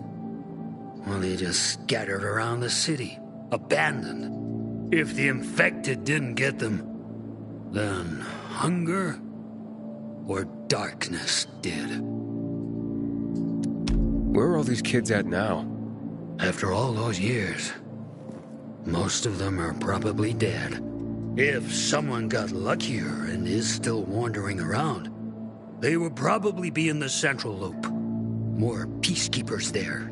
well, they just scattered around the city, abandoned. If the infected didn't get them, then hunger or darkness did. Where are all these kids at now? After all those years, most of them are probably dead. If someone got luckier and is still wandering around, they would probably be in the Central Loop. More peacekeepers there.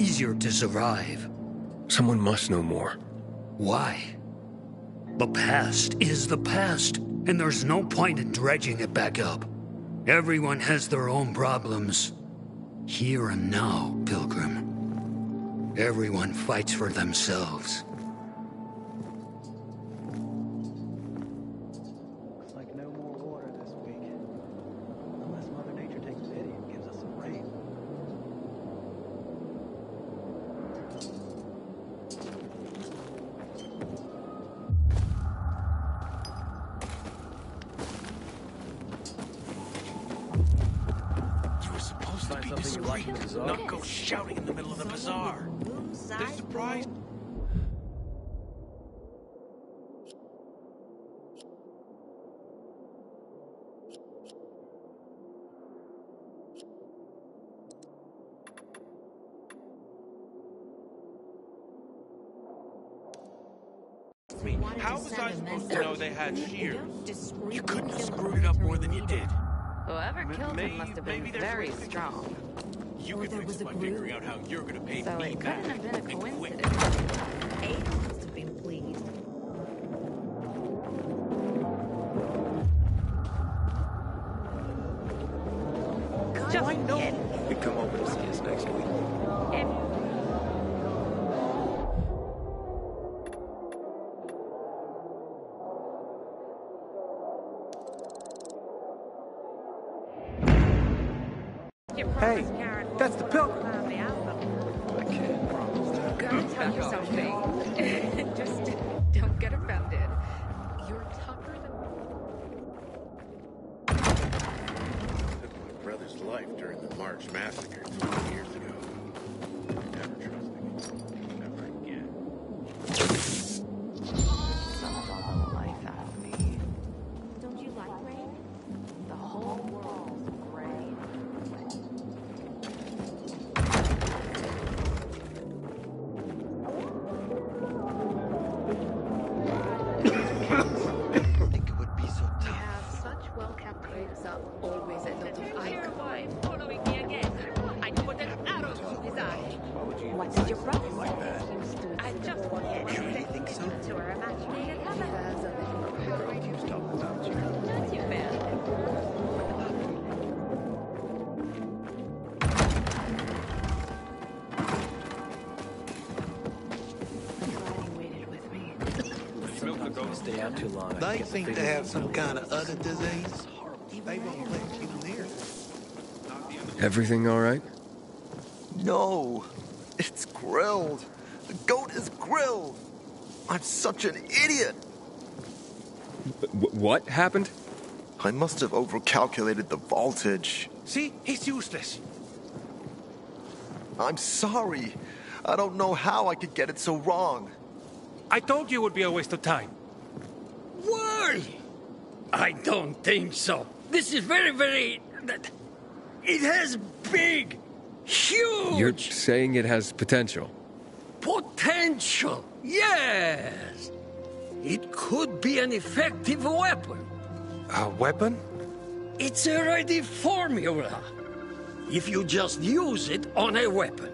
Easier to survive. Someone must know more. Why? The past is the past, and there's no point in dredging it back up. Everyone has their own problems. Here and now, Pilgrim. Everyone fights for themselves. Must have been very strong. You could fix it by figuring out how you're gonna pay So me it couldn't have been a coincidence. Aiden They seem to have some kind of other disease. They won't let you near. Everything all right? No, it's grilled. The goat is grilled. I'm such an idiot. W- what happened? I must have overcalculated the voltage. See, he's useless. I'm sorry. I don't know how I could get it so wrong. I told you it would be a waste of time. Why? I don't think so. This is very, very. It has big, huge You're saying it has potential. potential. Yes. It could be an effective weapon. A weapon? It's a ready formula. If you just use it on a weapon,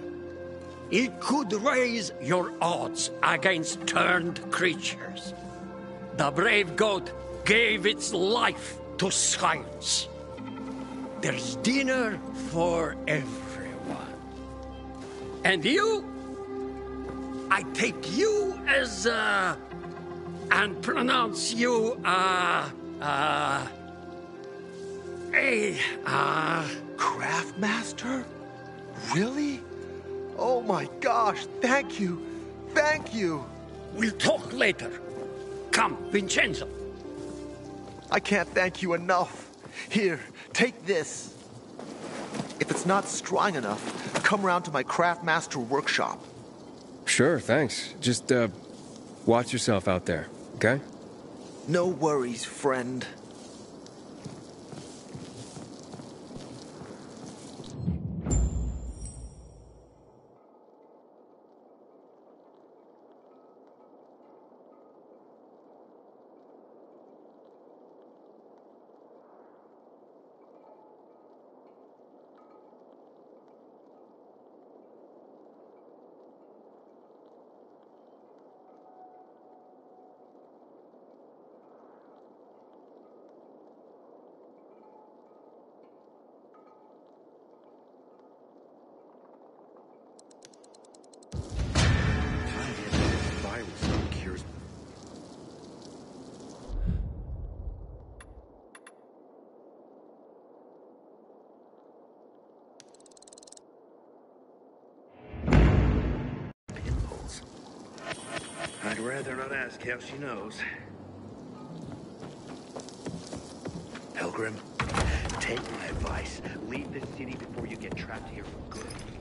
it could raise your odds against turned creatures. The brave goat gave its life to science. There's dinner for everyone. And you? I take you as, uh, and pronounce you, uh, uh, a, uh, Craftmaster? Really? Oh my gosh, thank you. Thank you. We'll talk later. Come, Vincenzo. I can't thank you enough. Here, take this. If it's not strong enough, come round to my Craftmaster workshop. Sure, thanks. Just, uh, watch yourself out there, okay? No worries, friend. I'd not ask how she knows. Pilgrim, take my advice. Leave this city before you get trapped here for good.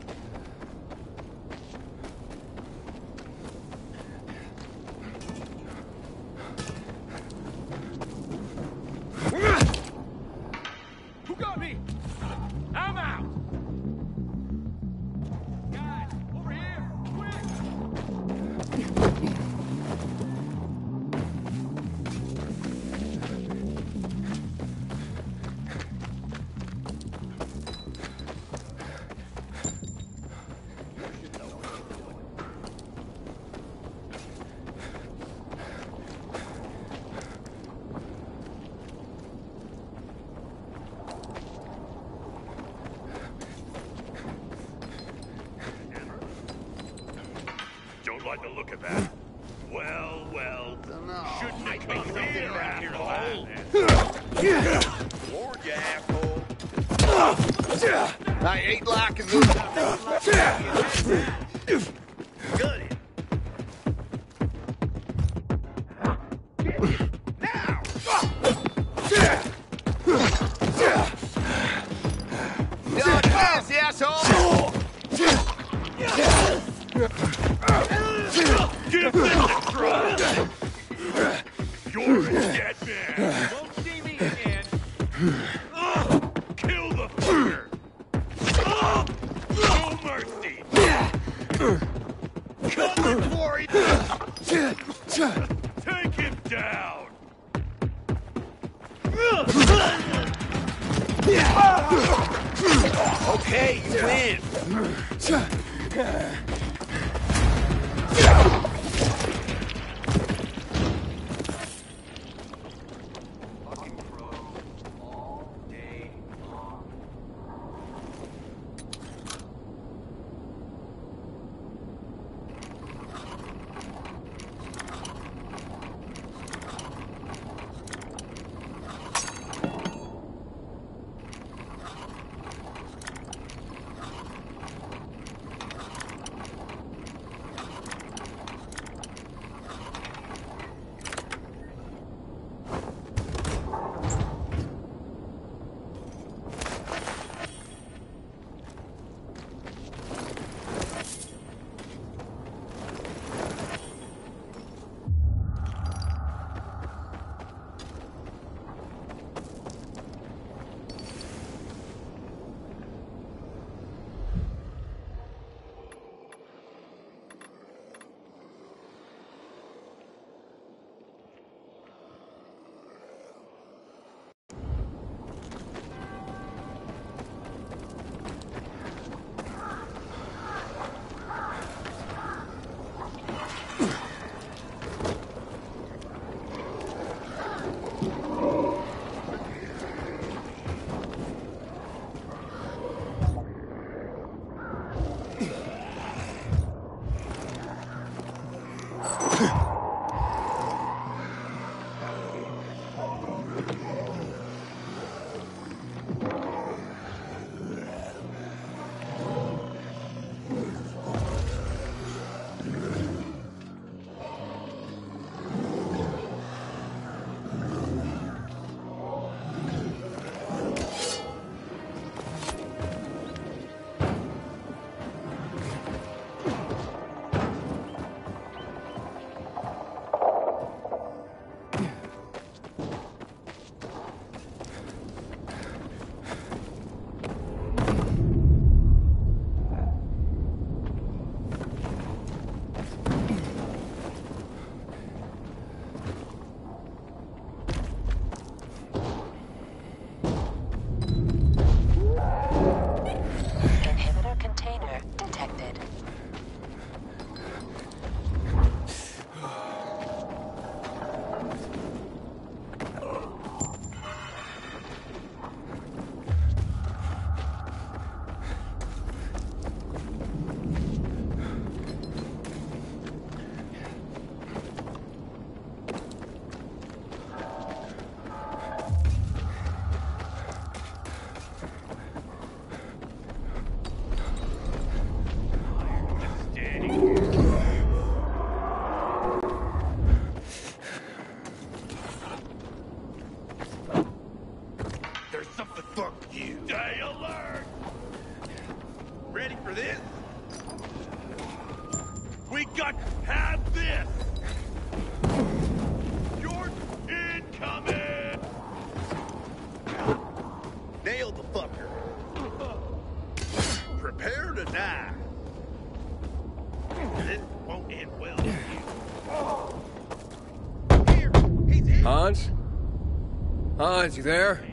Hans, you there?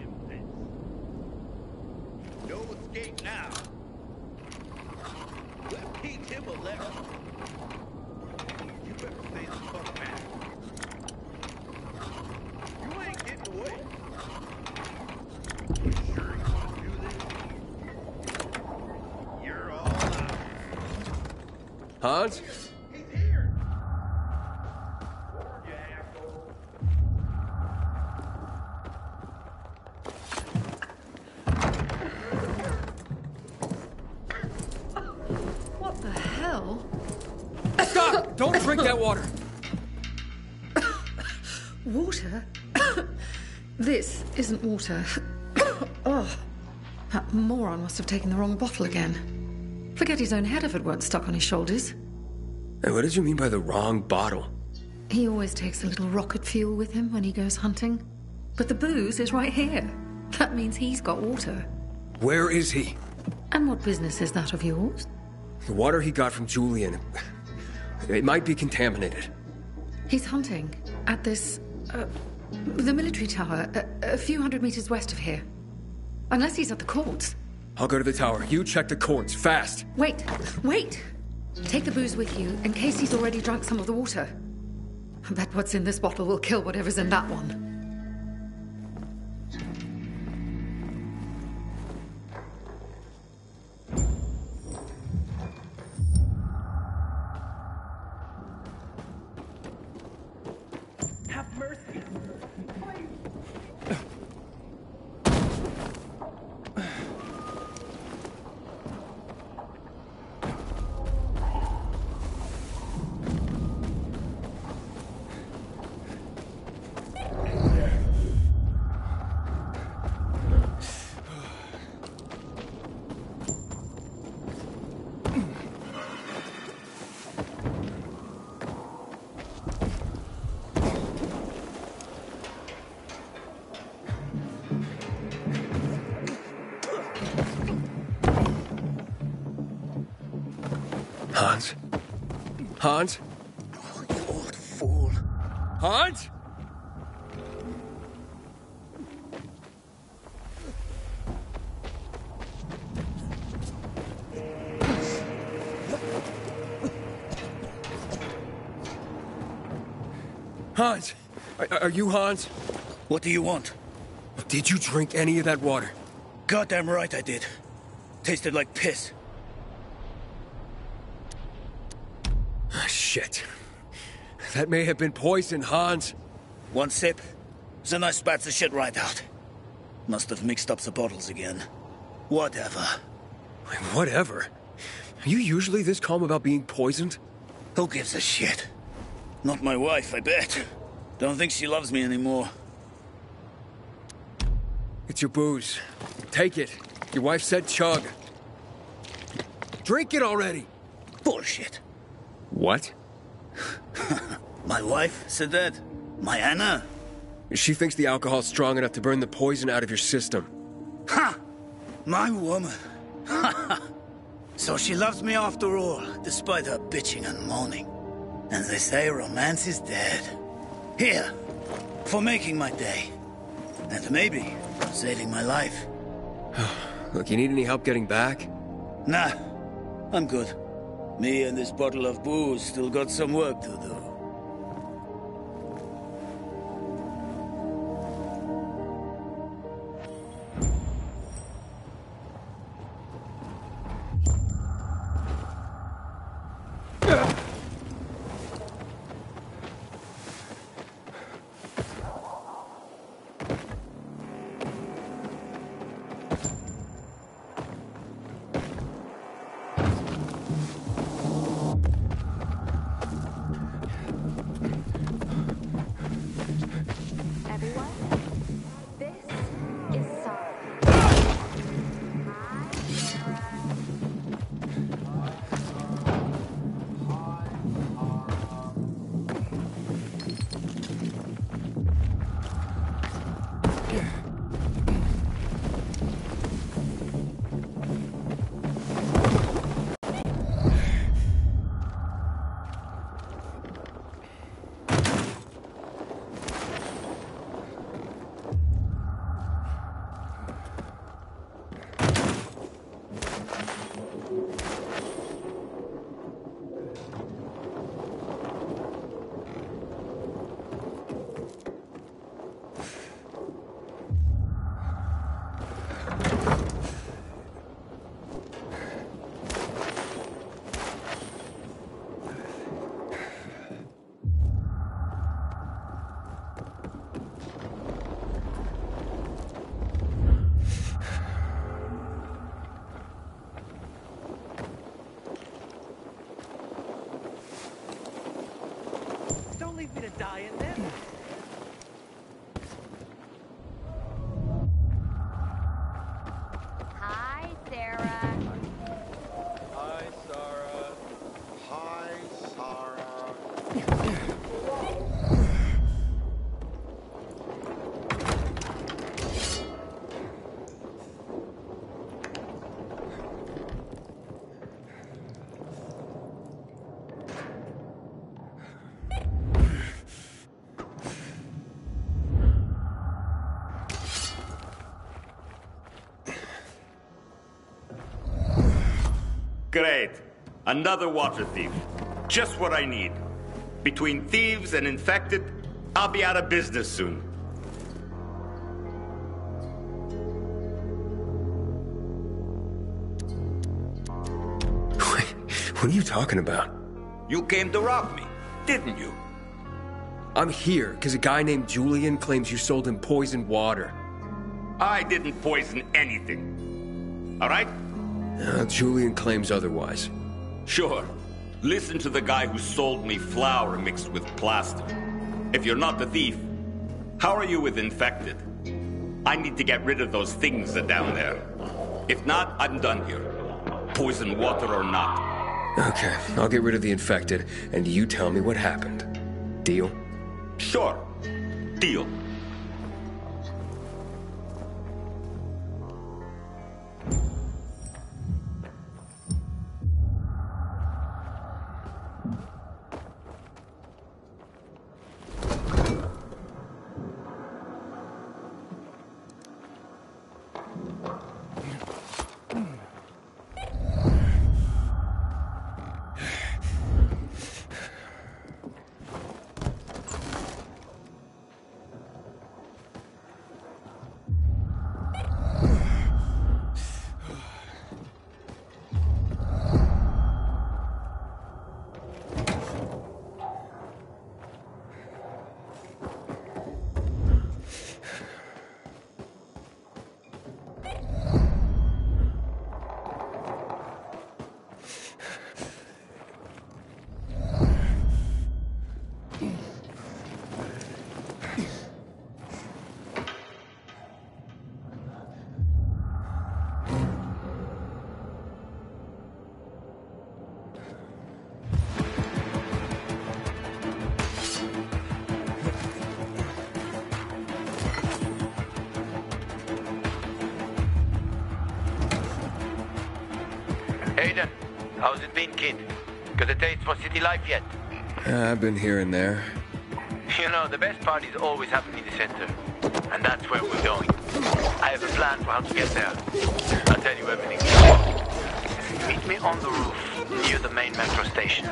Isn't water. oh, that moron must have taken the wrong bottle again. Forget his own head if it weren't stuck on his shoulders. Hey, what did you mean by the wrong bottle? He always takes a little rocket fuel with him when he goes hunting. But the booze is right here. That means he's got water. Where is he? And what business is that of yours? The water he got from Julian. It might be contaminated. He's hunting at this. Uh, the military tower, a, a few hundred meters west of here. Unless he's at the courts. I'll go to the tower. You check the courts, fast. Wait, wait! Take the booze with you in case he's already drunk some of the water. I bet what's in this bottle will kill whatever's in that one. Hans? Are, are you Hans? What do you want? Did you drink any of that water? Goddamn right I did. Tasted like piss. Ah, shit. That may have been poison, Hans. One sip, then I spat the shit right out. Must have mixed up the bottles again. Whatever. Whatever. Are you usually this calm about being poisoned? Who gives a shit? Not my wife, I bet. Don't think she loves me anymore. It's your booze. Take it. Your wife said chug. Drink it already. Bullshit. What? My wife said that? My Anna? She thinks the alcohol's strong enough to burn the poison out of your system. Ha! My woman. Ha! so she loves me after all, despite her bitching and moaning. And they say romance is dead. Here, for making my day. And maybe saving my life. Look, you need any help getting back? Nah, I'm good. Me and this bottle of booze still got some work to do. Everyone, Great. Another water thief. Just what I need. Between thieves and infected, I'll be out of business soon. What are you talking about? You came to rob me, didn't you? I'm here because a guy named Julian claims you sold him poisoned water. I didn't poison anything. All right? Uh, Julian claims otherwise. Sure. Listen to the guy who sold me flour mixed with plaster. If you're not the thief, how are you with infected? I need to get rid of those things that are down there. If not, I'm done here. Poison water or not. Okay, I'll get rid of the infected, and you tell me what happened. Deal? Sure. Deal. For city life yet? Uh, I've been here and there. You know, the best parties always happen in the center. And that's where we're going. I have a plan for how to get there. I'll tell you everything. Meet me on the roof, near the main metro station.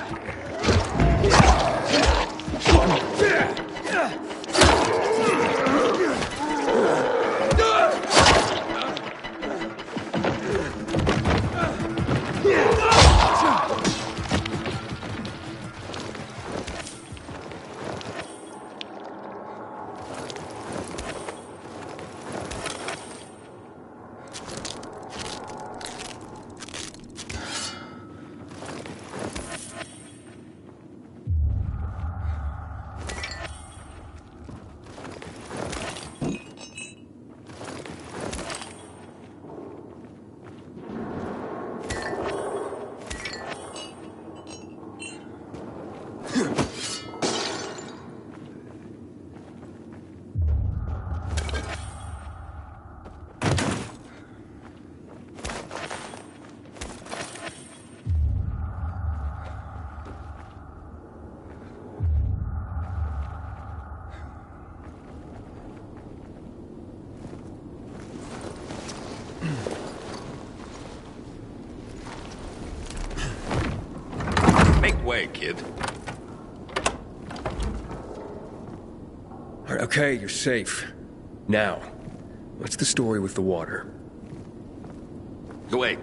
Safe. Now, what's the story with the water? Wait.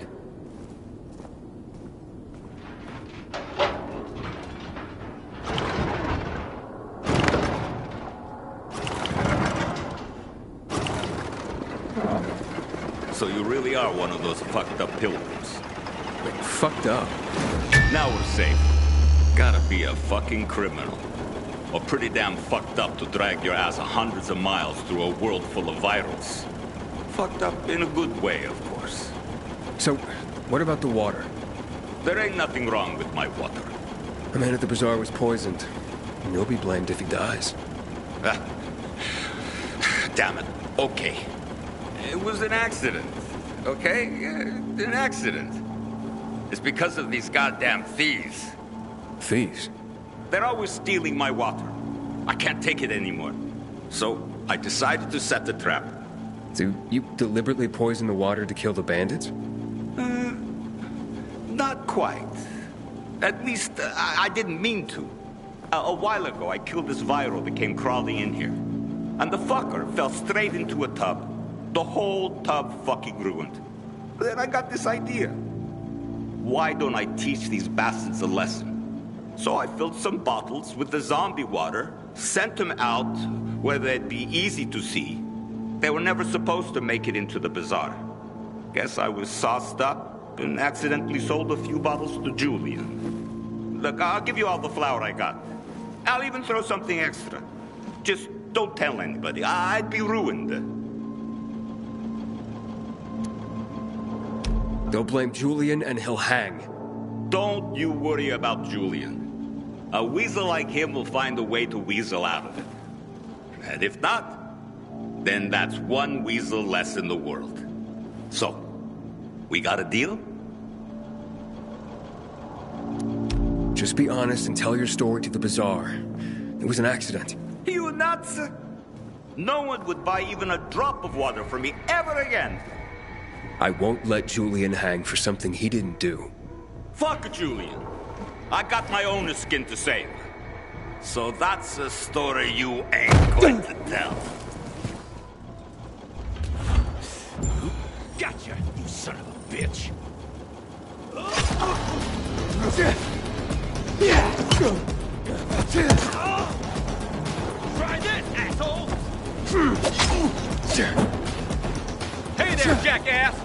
So you really are one of those fucked up pilgrims. Wait, fucked up? Now we're safe. Gotta be a fucking criminal. Or pretty damn fucked up to drag your ass hundreds of miles through a world full of virals. Fucked up in a good way, of course. So, what about the water? There ain't nothing wrong with my water. The man at the bazaar was poisoned. And you'll be blamed if he dies. Ah. Damn it. Okay. It was an accident. Okay? An accident. It's because of these goddamn thieves. Thieves? They're always stealing my water. I can't take it anymore. So I decided to set the trap. So you deliberately poisoned the water to kill the bandits? Uh, not quite. At least, uh, I, I didn't mean to. A, a while ago, I killed this viral that came crawling in here. And the fucker fell straight into a tub. The whole tub fucking ruined. Then I got this idea. Why don't I teach these bastards a lesson? So I filled some bottles with the zombie water, sent them out where they'd be easy to see. They were never supposed to make it into the bazaar. Guess I was sauced up and accidentally sold a few bottles to Julian. Look, I'll give you all the flour I got. I'll even throw something extra. Just don't tell anybody. I'd be ruined. They'll blame Julian and he'll hang. Don't you worry about Julian. A weasel like him will find a way to weasel out of it. And if not, then that's one weasel less in the world. So, we got a deal? Just be honest and tell your story to the bazaar. It was an accident. You nuts? No one would buy even a drop of water from me ever again. I won't let Julian hang for something he didn't do. Fuck Julian. I got my own skin to save. So that's a story you ain't going to tell. Gotcha, you son of a bitch. Try this, asshole! Hey there, jackass!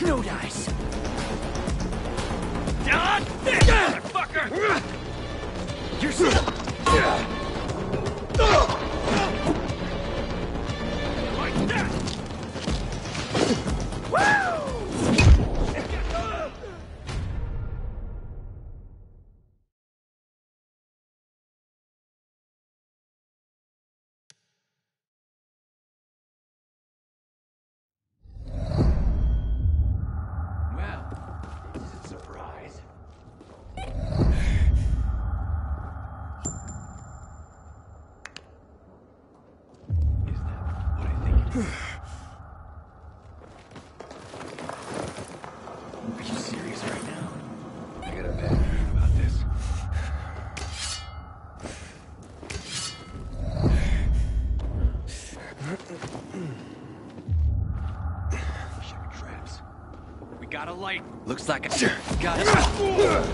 No dice. Done! Motherfucker! You're still... Like that! Well, like a... Got it.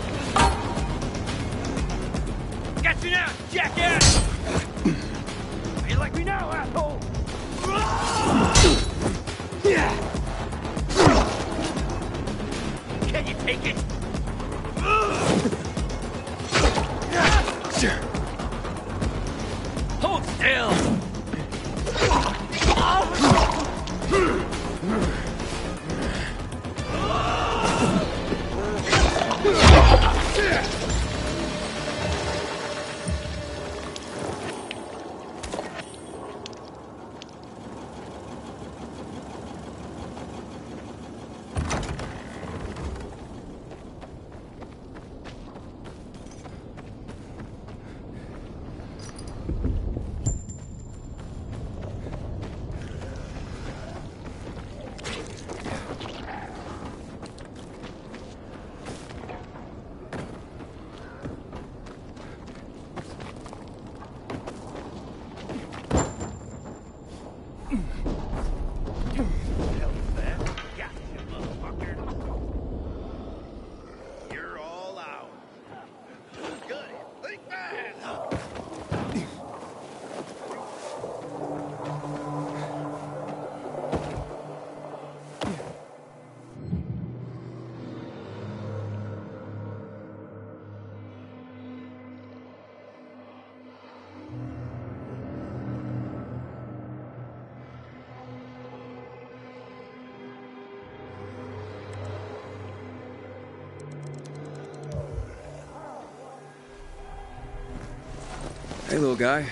Little guy.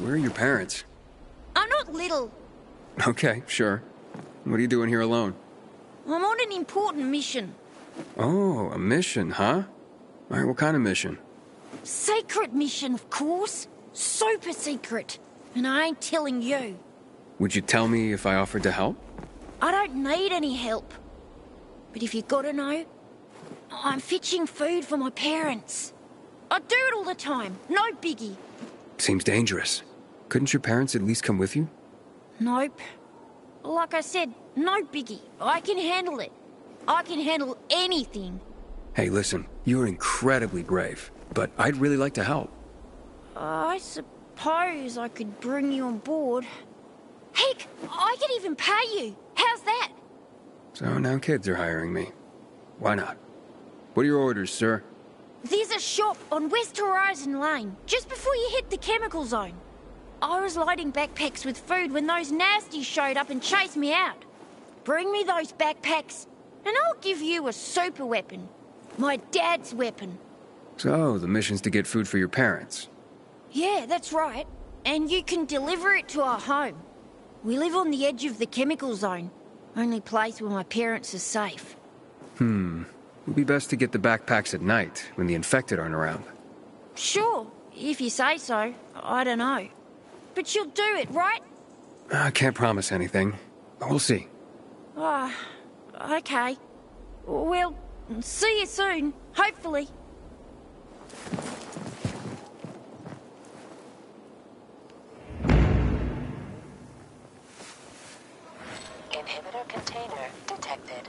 Where are your parents? I'm not little. Okay, sure. What are you doing here alone? I'm on an important mission. Oh, a mission, huh? All right, what kind of mission? Secret mission, of course. Super secret. And I ain't telling you. Would you tell me if I offered to help? I don't need any help. But if you gotta know, I'm fetching food for my parents. I do it all the time. No biggie. Seems dangerous. Couldn't your parents at least come with you? Nope. Like I said, no biggie. I can handle it. I can handle anything. Hey, listen, you're incredibly brave, but I'd really like to help. I suppose I could bring you on board. Heck, I could even pay you. How's that? So now kids are hiring me. Why not? What are your orders, sir? There's a shop on West Horizon Lane, just before you hit the chemical zone. I was loading backpacks with food when those nasties showed up and chased me out. Bring me those backpacks, and I'll give you a super weapon. My dad's weapon. So, the mission's to get food for your parents. Yeah, that's right. And you can deliver it to our home. We live on the edge of the chemical zone. Only place where my parents are safe. Hmm. Would be best to get the backpacks at night, when the infected aren't around. Sure, if you say so. I don't know. But you'll do it, right? I can't promise anything. We'll see. Ah, okay. Well, see you soon, hopefully. Inhibitor container detected.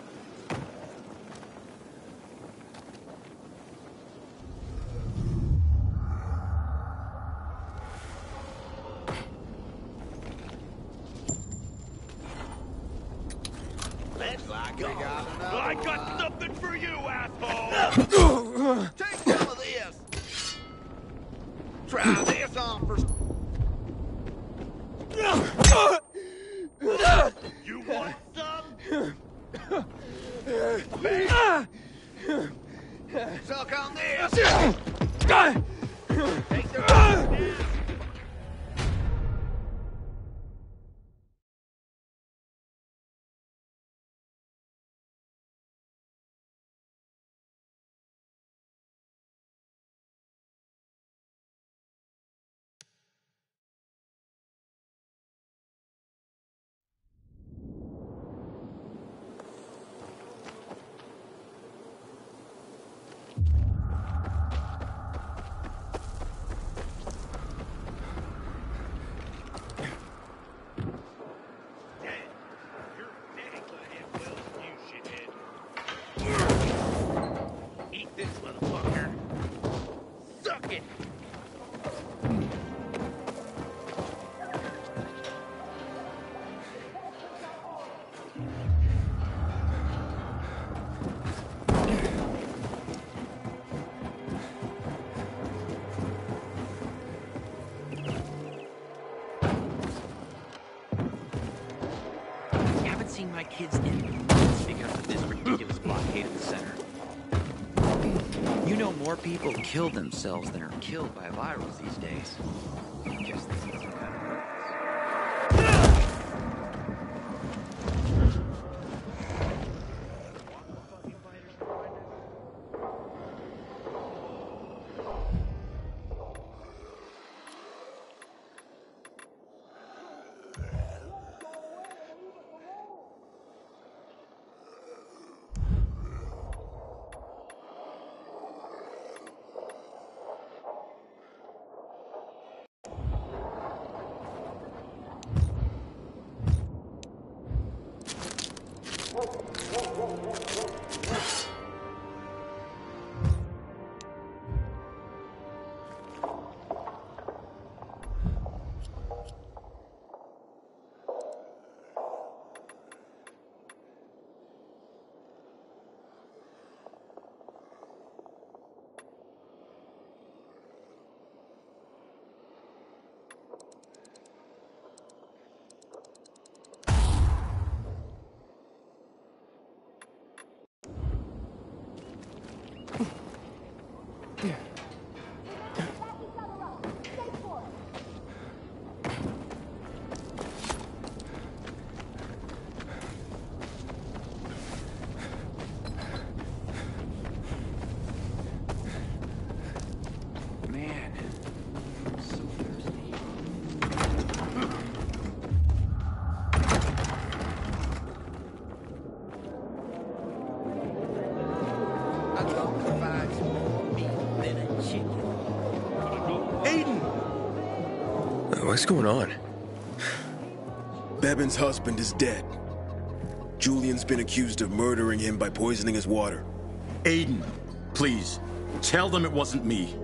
People kill themselves than are killed by virals What's going on? Bevan's husband is dead. Julian's been accused of murdering him by poisoning his water. Aiden, please, tell them it wasn't me.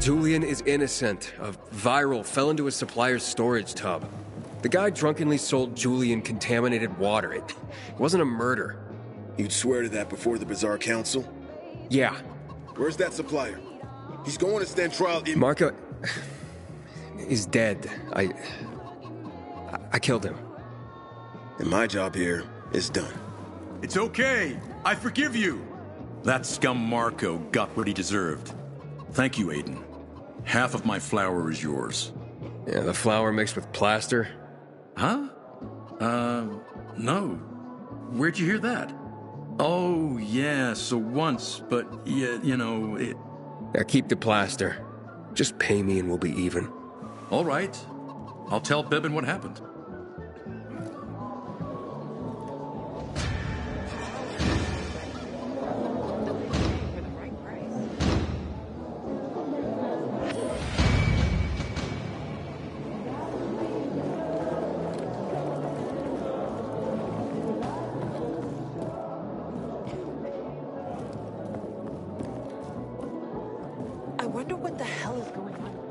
Julian is innocent. A viral fell into a supplier's storage tub. The guy drunkenly sold Julian contaminated water. It wasn't a murder. You'd swear to that before the Bazaar Council? Yeah. Where's that supplier? He's going to stand trial in- Marco is dead. I. I killed him. And my job here is done. It's okay. I forgive you. That scum Marco got what he deserved. Thank you, Aiden. Half of my flour is yours. Yeah, the flour mixed with plaster? Huh? Uh, no. Where'd you hear that? Oh, yeah, so once, but, yeah, you know, it... Yeah, keep the plaster. Just pay me and we'll be even. All right. I'll tell Bibbin what happened. Wonder what the hell is going on.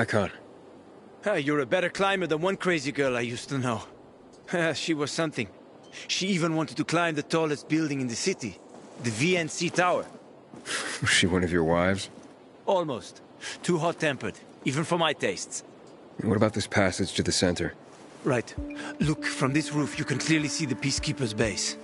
Hakon. Ah, you're a better climber than one crazy girl I used to know. She was something. She even wanted to climb the tallest building in the city, the VNC Tower. Was she one of your wives? Almost. Too hot-tempered, even for my tastes. What about this passage to the center? Right. Look, from this roof you can clearly see the Peacekeeper's base.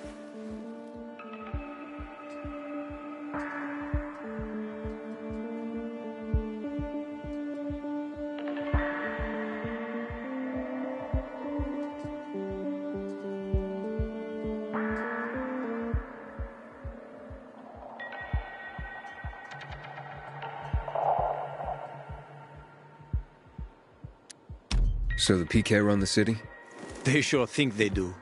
So the PK run the city? They sure think they do.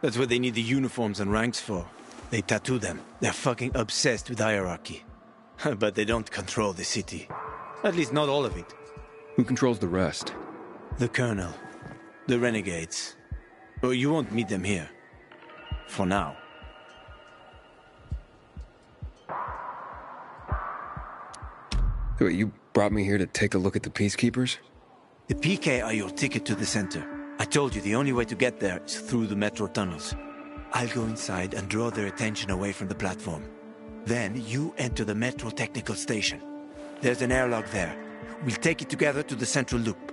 That's what they need the uniforms and ranks for. They tattoo them. They're fucking obsessed with hierarchy. but they don't control the city. At least not all of it. Who controls the rest? The Colonel. The Renegades. Oh, you won't meet them here. For now. Wait, you brought me here to take a look at the Peacekeepers? The PK are your ticket to the center. I told you the only way to get there is through the metro tunnels. I'll go inside and draw their attention away from the platform. Then you enter the metro technical station. There's an airlock there. We'll take it together to the central loop.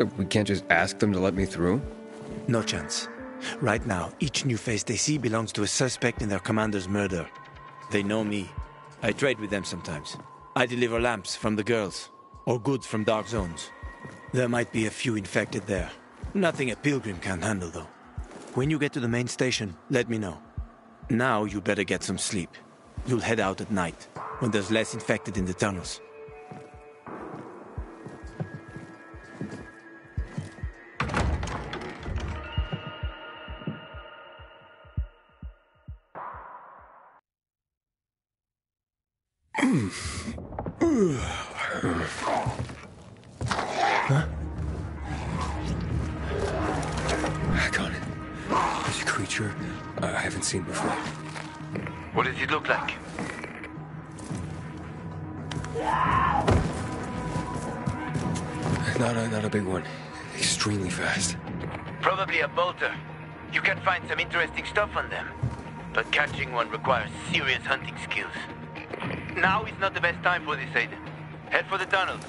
Uh, we can't just ask them to let me through? No chance. Right now, each new face they see belongs to a suspect in their commander's murder. They know me. I trade with them sometimes. I deliver lamps from the girls, or goods from dark zones. There might be a few infected there. Nothing a pilgrim can't handle, though. When you get to the main station, let me know. Now you better get some sleep. You'll head out at night, when there's less infected in the tunnels. A, big one. Extremely fast. Probably a bolter. You can find some interesting stuff on them. But catching one requires serious hunting skills. Now is not the best time for this, Aiden. Head for the tunnels.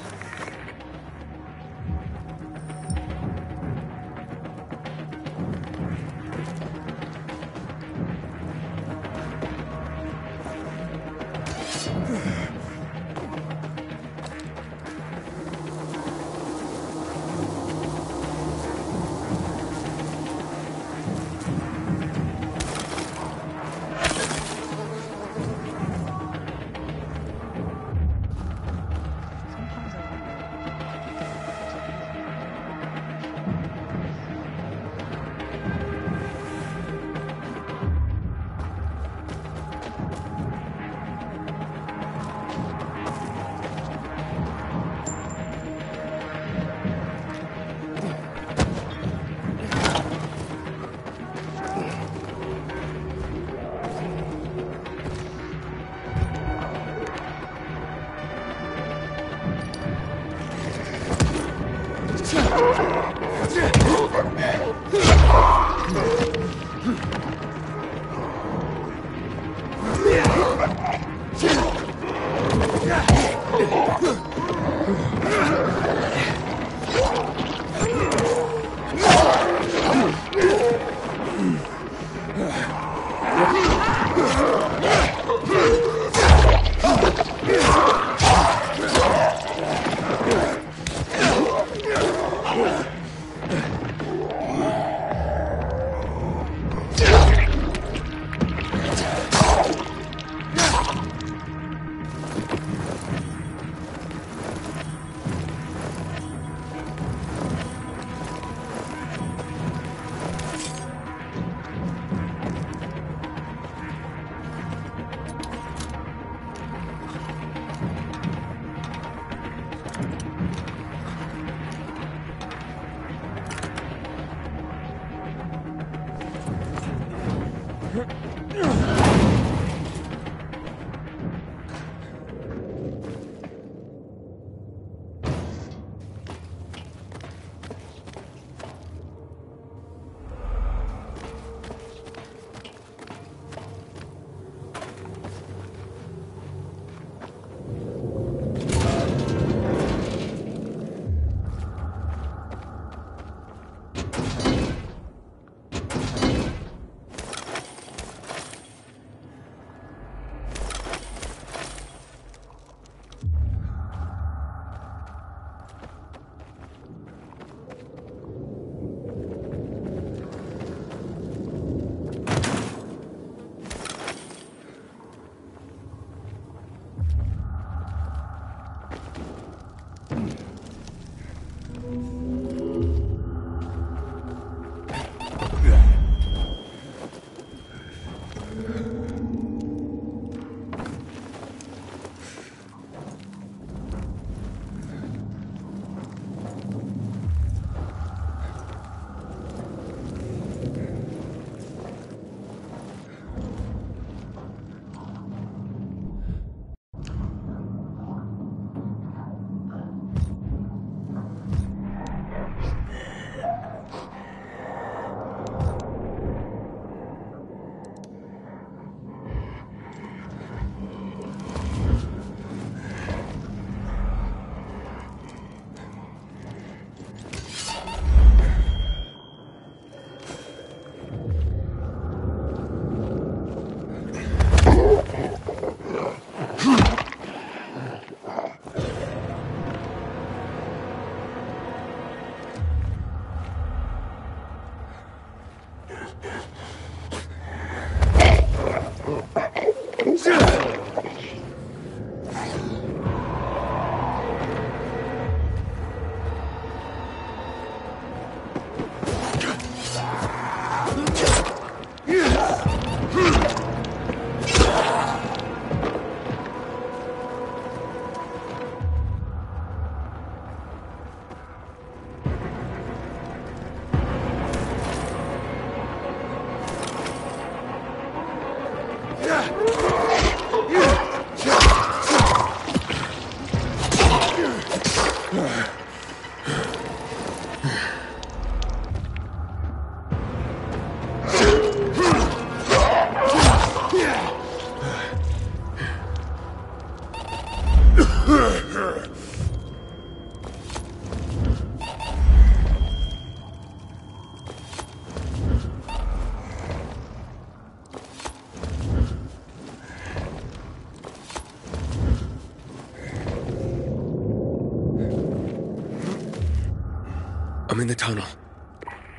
In the tunnel.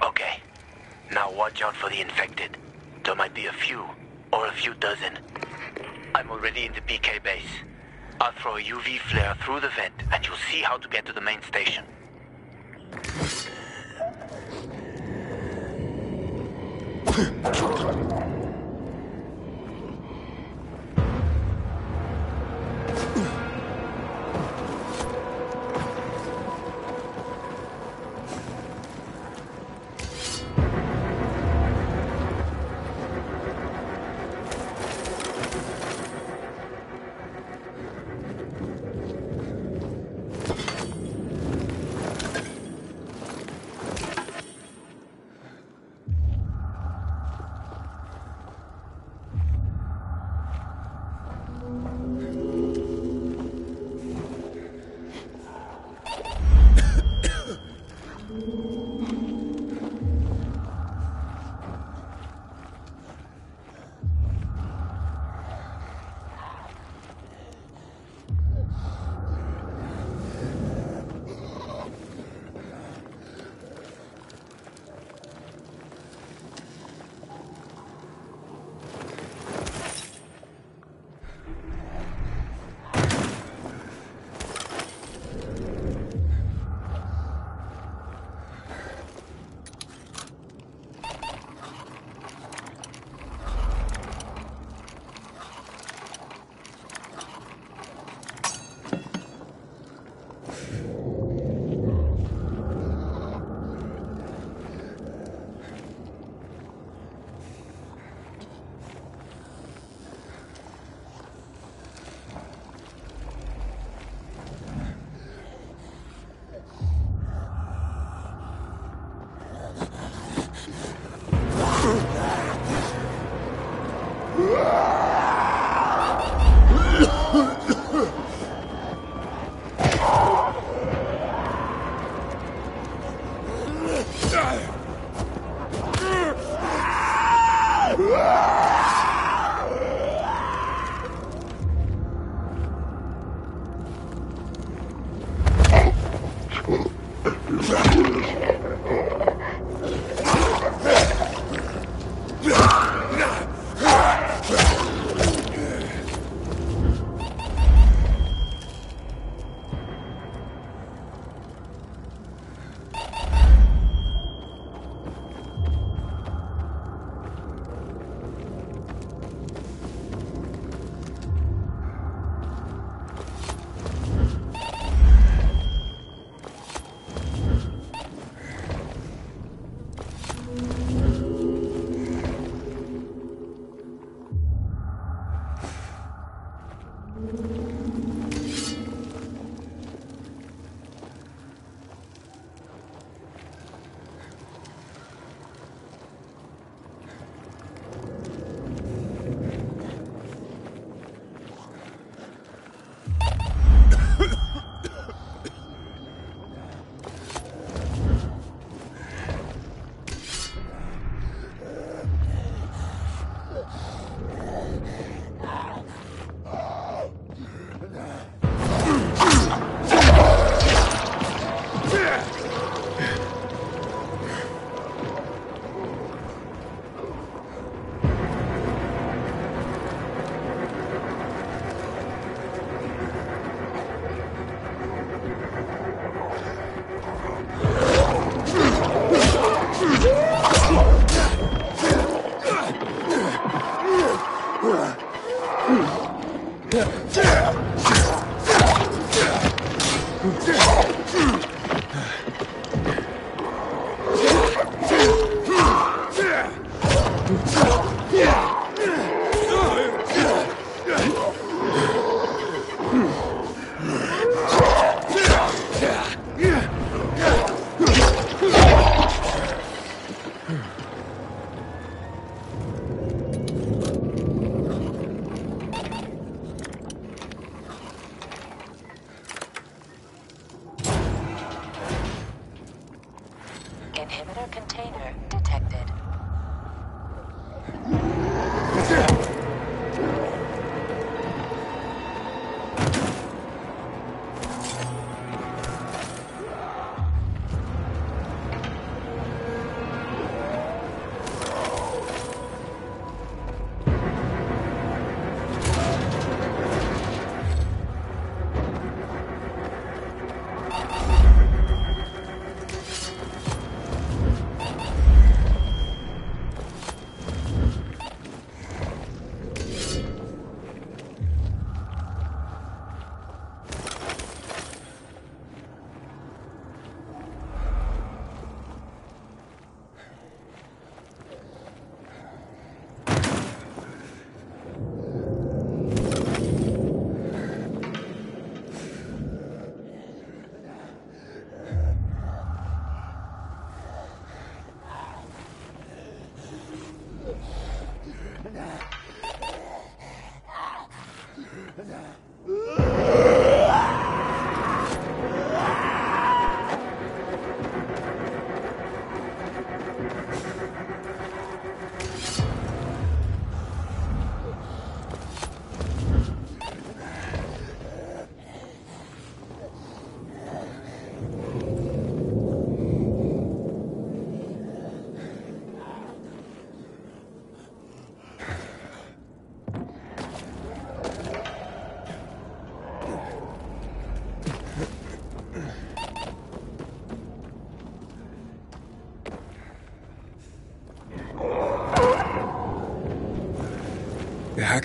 Okay. Now watch out for the infected. There might be a few, or a few dozen. I'm already in the PK base. I'll throw a UV flare through the vent, and you'll see how to get to the main station.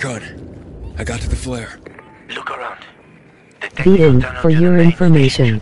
back. I got to the flare. Look around. The Viren, for your information.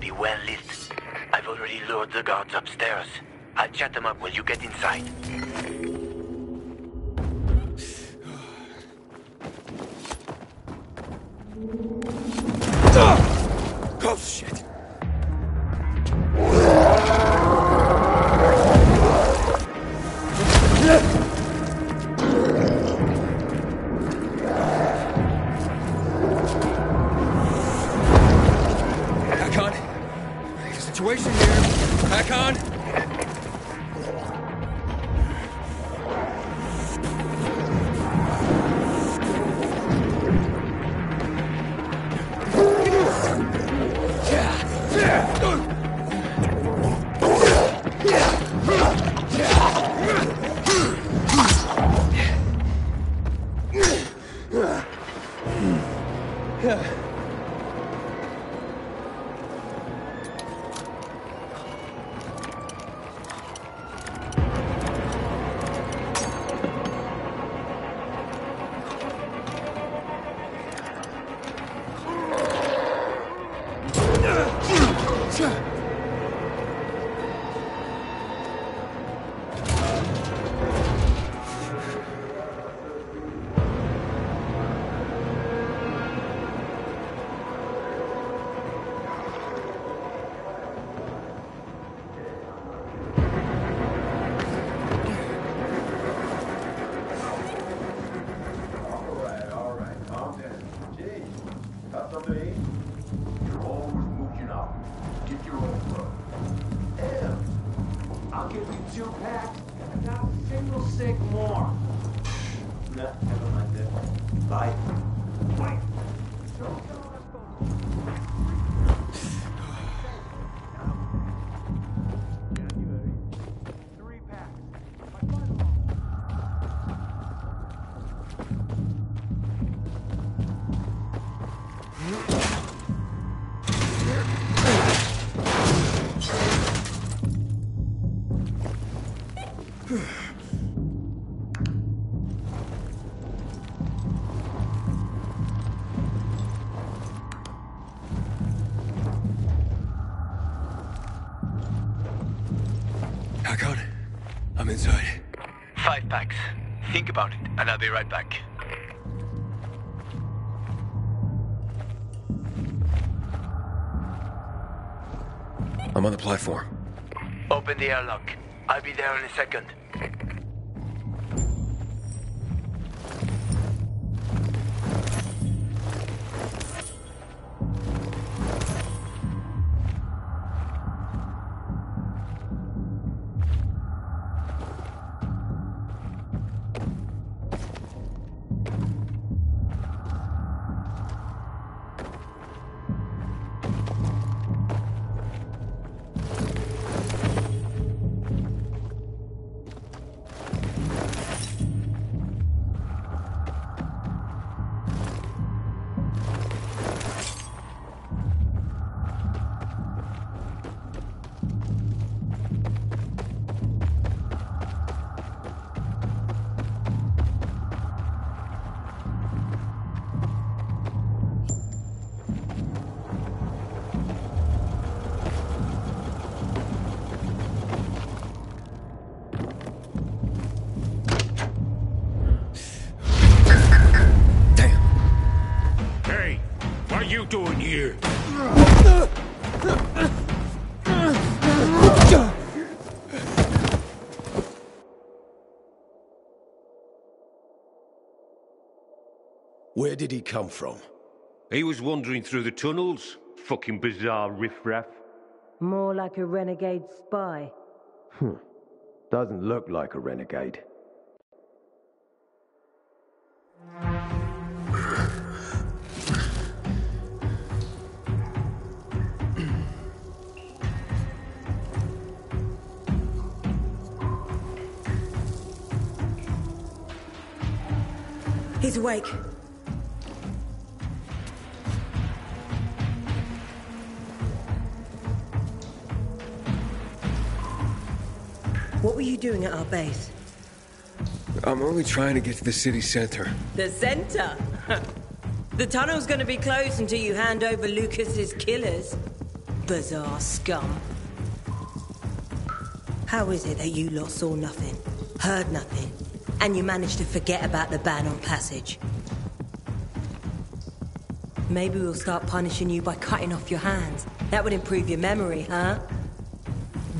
I'll be right back. I'm on the platform. Open the airlock. I'll be there in a second. Where did he come from? He was wandering through the tunnels. Fucking bizarre riffraff. More like a renegade spy. Hmm. Doesn't look like a renegade. He's awake. Doing at our base? I'm only trying to get to the city center. The center? the tunnel's gonna be closed until you hand over Lucas's killers. Bizarre scum. How is it that you lot saw nothing, heard nothing, and you managed to forget about the ban on passage? Maybe we'll start punishing you by cutting off your hands. That would improve your memory, huh?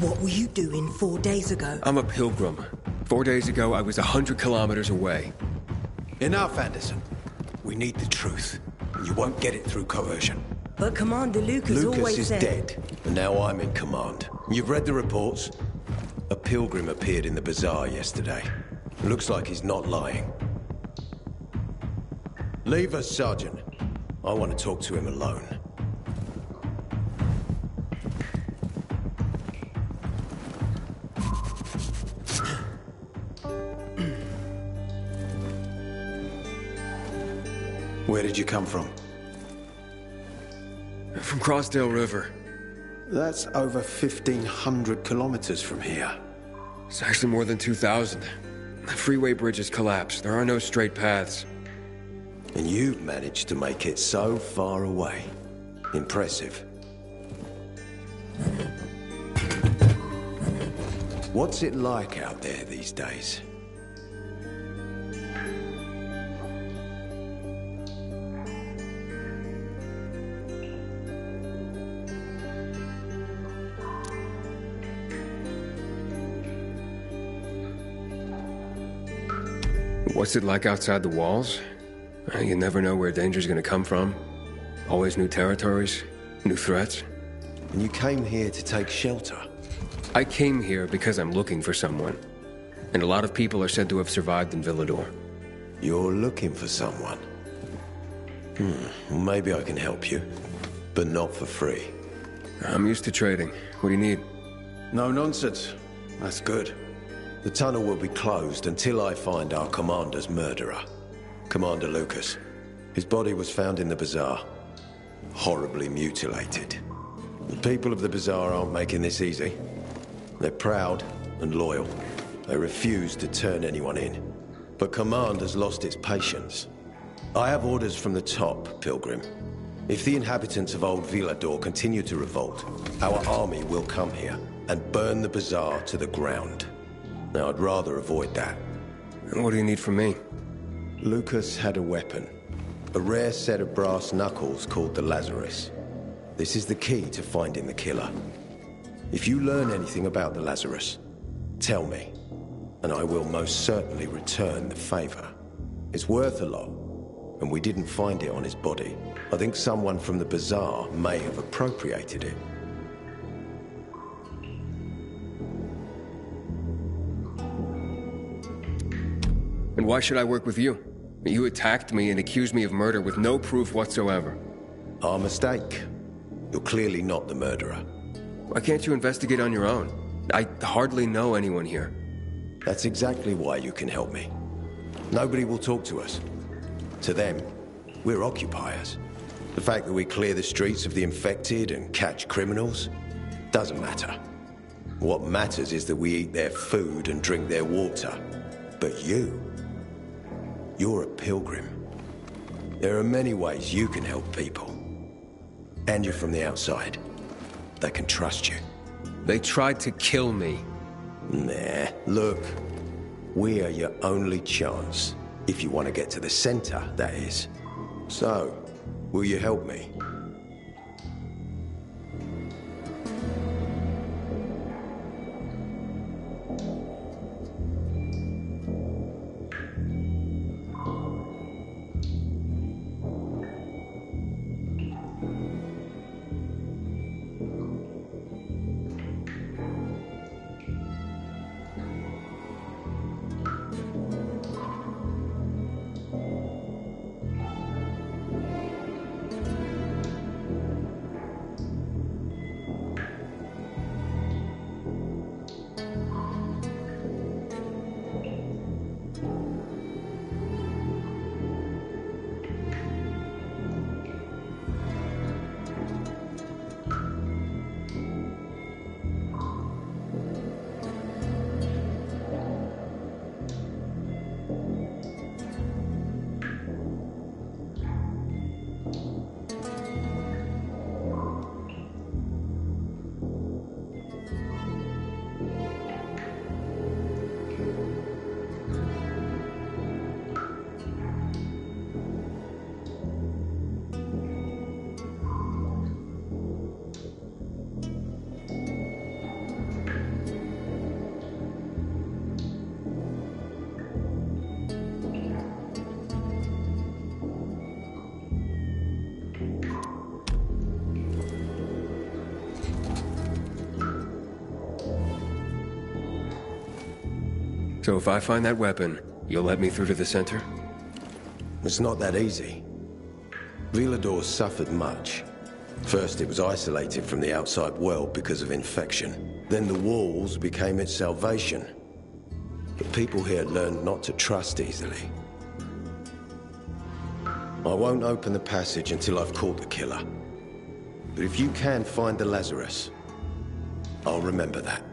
What were you doing four days ago? I'm a pilgrim. Four days ago, I was a hundred kilometers away. Enough, Anderson. We need the truth. You won't get it through coercion. But Commander Lucas, Lucas always is said... dead, and now I'm in command. You've read the reports? A pilgrim appeared in the bazaar yesterday. Looks like he's not lying. Leave us, Sergeant. I want to talk to him alone. Did you come from? From Crossdale River. That's over 1,500 kilometers from here. It's actually more than 2,000. The freeway bridges collapsed. There are no straight paths. And you've managed to make it so far away. Impressive. What's it like out there these days? What's it like outside the walls? Uh, You never know where danger's gonna come from. Always new territories, new threats. And you came here to take shelter? I came here because I'm looking for someone. And a lot of people are said to have survived in Villedor. You're looking for someone? Hmm, maybe I can help you. But not for free. I'm used to trading. What do you need? No nonsense. That's good. The tunnel will be closed until I find our commander's murderer. Commander Lucas. His body was found in the bazaar. Horribly mutilated. The people of the bazaar aren't making this easy. They're proud and loyal. They refuse to turn anyone in. But command has lost its patience. I have orders from the top, Pilgrim. If the inhabitants of Old Villedor continue to revolt, our army will come here and burn the bazaar to the ground. Now, I'd rather avoid that. And what do you need from me? Lucas had a weapon. A rare set of brass knuckles called the Lazarus. This is the key to finding the killer. If you learn anything about the Lazarus, tell me, and I will most certainly return the favor. It's worth a lot, and we didn't find it on his body. I think someone from the bazaar may have appropriated it. And why should I work with you? You attacked me and accused me of murder with no proof whatsoever. Our mistake. You're clearly not the murderer. Why can't you investigate on your own? I hardly know anyone here. That's exactly why you can help me. Nobody will talk to us. To them, we're occupiers. The fact that we clear the streets of the infected and catch criminals doesn't matter. What matters is that we eat their food and drink their water. But you, you're a pilgrim. There are many ways you can help people. And you're from the outside. They can trust you. They tried to kill me. Nah, look. We are your only chance. If you want to get to the center, that is. So, will you help me? If I find that weapon, you'll let me through to the center? It's not that easy. Villedor suffered much. First, it was isolated from the outside world because of infection. Then the walls became its salvation. But people here learned not to trust easily. I won't open the passage until I've caught the killer. But if you can find the Lazarus, I'll remember that.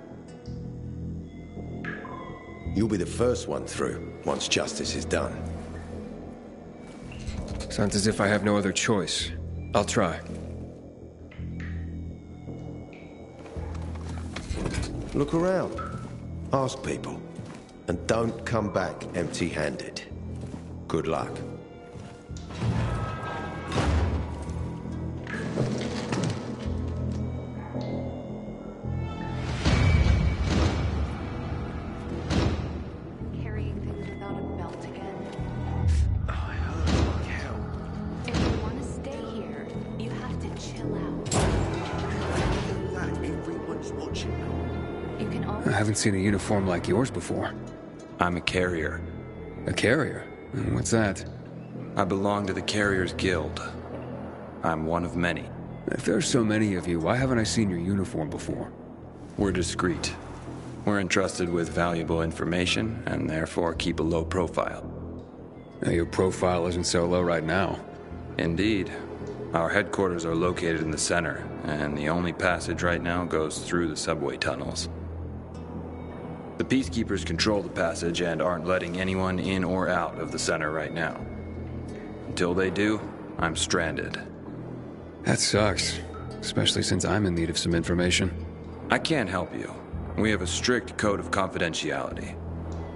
You'll be the first one through, once justice is done. Sounds as if I have no other choice. I'll try. Look around. Ask people. And don't come back empty-handed. Good luck. Seen a uniform like yours before. I'm a carrier. A carrier? Hmm, what's that? I belong to the Carriers Guild. I'm one of many. If there's so many of you, why haven't I seen your uniform before? We're discreet. We're entrusted with valuable information and therefore keep a low profile. Now, your profile isn't so low right now. Indeed. Our headquarters are located in the center, and the only passage right now goes through the subway tunnels. The Peacekeepers control the passage and aren't letting anyone in or out of the center right now. Until they do, I'm stranded. That sucks. Especially since I'm in need of some information. I can't help you. We have a strict code of confidentiality.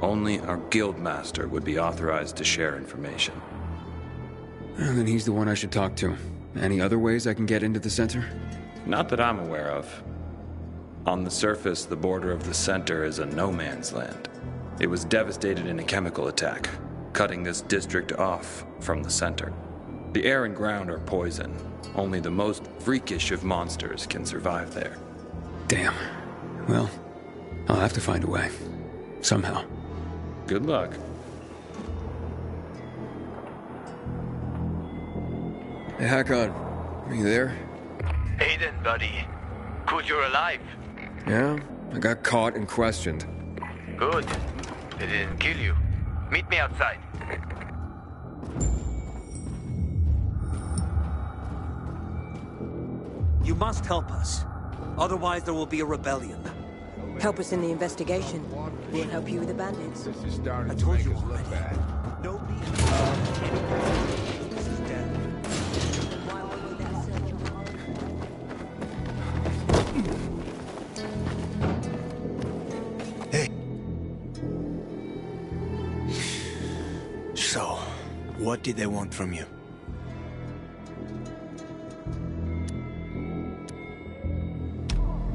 Only our guild master would be authorized to share information. And then he's the one I should talk to. Any other ways I can get into the center? Not that I'm aware of. On the surface, the border of the center is a no man's land. It was devastated in a chemical attack, cutting this district off from the center. The air and ground are poison. Only the most freakish of monsters can survive there. Damn. Well, I'll have to find a way. Somehow. Good luck. Hey, Hakon. Are you there? Aiden, buddy. Good you're alive. Yeah? I got caught and questioned. Good. They didn't kill you. Meet me outside. You must help us. Otherwise, there will be a rebellion. Help us in the investigation. We'll help you with the bandits. This is starting I told you already. Nobody. What did they want from you?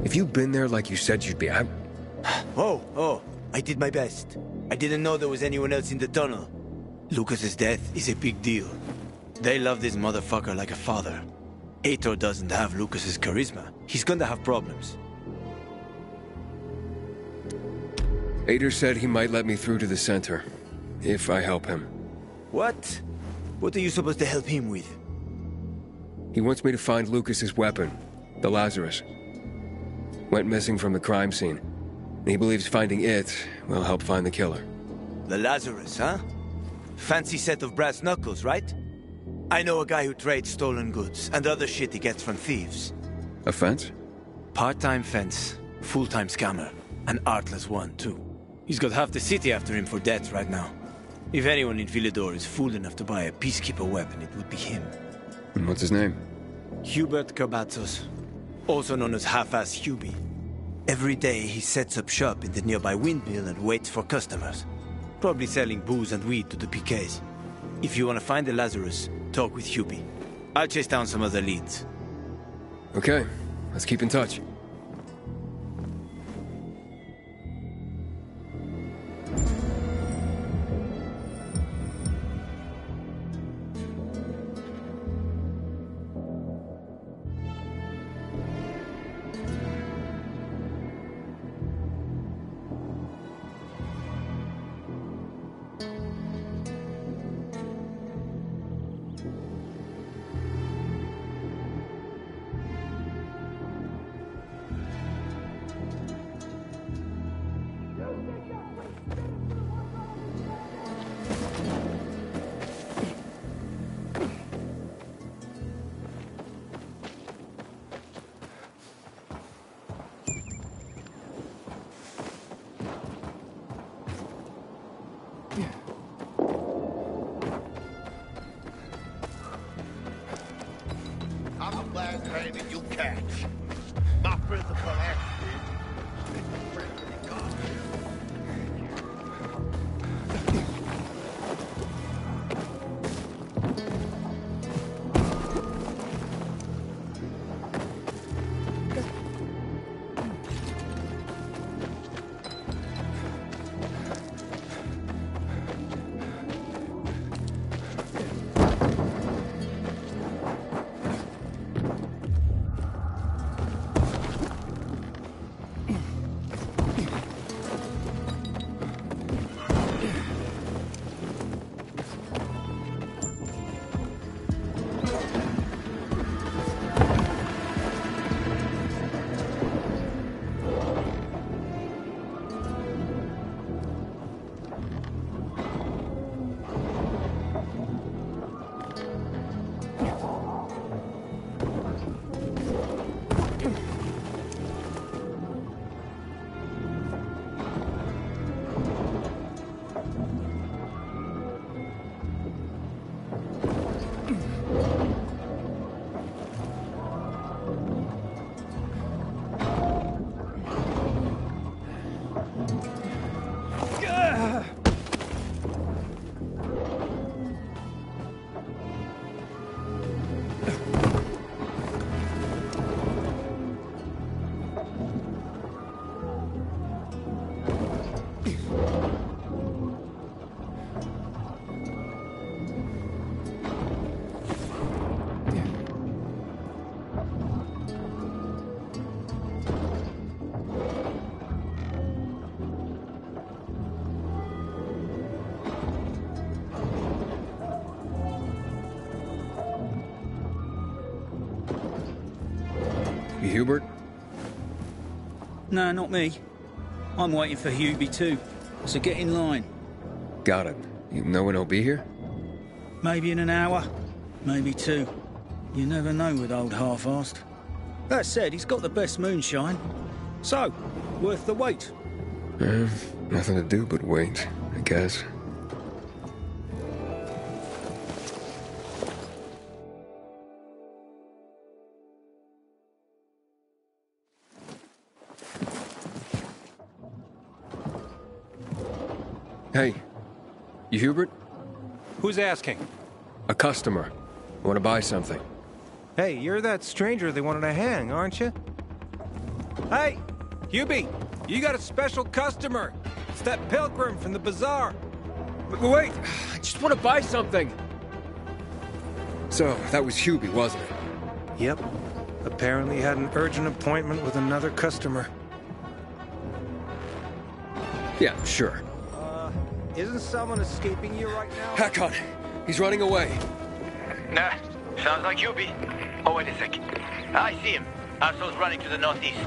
If you'd been there like you said you'd be, I... Oh, oh, I did my best. I didn't know there was anyone else in the tunnel. Lucas's death is a big deal. They love this motherfucker like a father. Aitor doesn't have Lucas's charisma. He's gonna have problems. Aitor said he might let me through to the center. If I help him. What? What are you supposed to help him with? He wants me to find Lucas's weapon, the Lazarus. Went missing from the crime scene. He believes finding it will help find the killer. The Lazarus, huh? Fancy set of brass knuckles, right? I know a guy who trades stolen goods and other shit he gets from thieves. A fence? Part-time fence, full-time scammer. An artless one, too. He's got half the city after him for debt right now. If anyone in Villedor is fool enough to buy a Peacekeeper weapon, it would be him. And what's his name? Hubert Kabatsos, also known as Half-Ass Hubie. Every day he sets up shop in the nearby windmill and waits for customers. Probably selling booze and weed to the PKs. If you want to find the Lazarus, talk with Hubie. I'll chase down some other leads. Okay, let's keep in touch. No, not me. I'm waiting for Hubie too. So get in line. Got it. You know when he'll be here? Maybe in an hour, maybe two. You never know with old half-assed. That said, he's got the best moonshine. So, worth the wait. Eh, nothing to do but wait, I guess. Hubert? Who's asking? A customer. Want to buy something? Hey, you're that stranger they wanted to hang, aren't you? Hey, Hubie, you got a special customer. It's that pilgrim from the bazaar. But wait, I just want to buy something. So, that was Hubie, wasn't it? Yep. Apparently had an urgent appointment with another customer. Yeah, sure. Isn't someone escaping you right now? Hakon, he's running away. Nah, sounds like Hubie. Oh, wait a sec. I see him. Asshole's running to the northeast.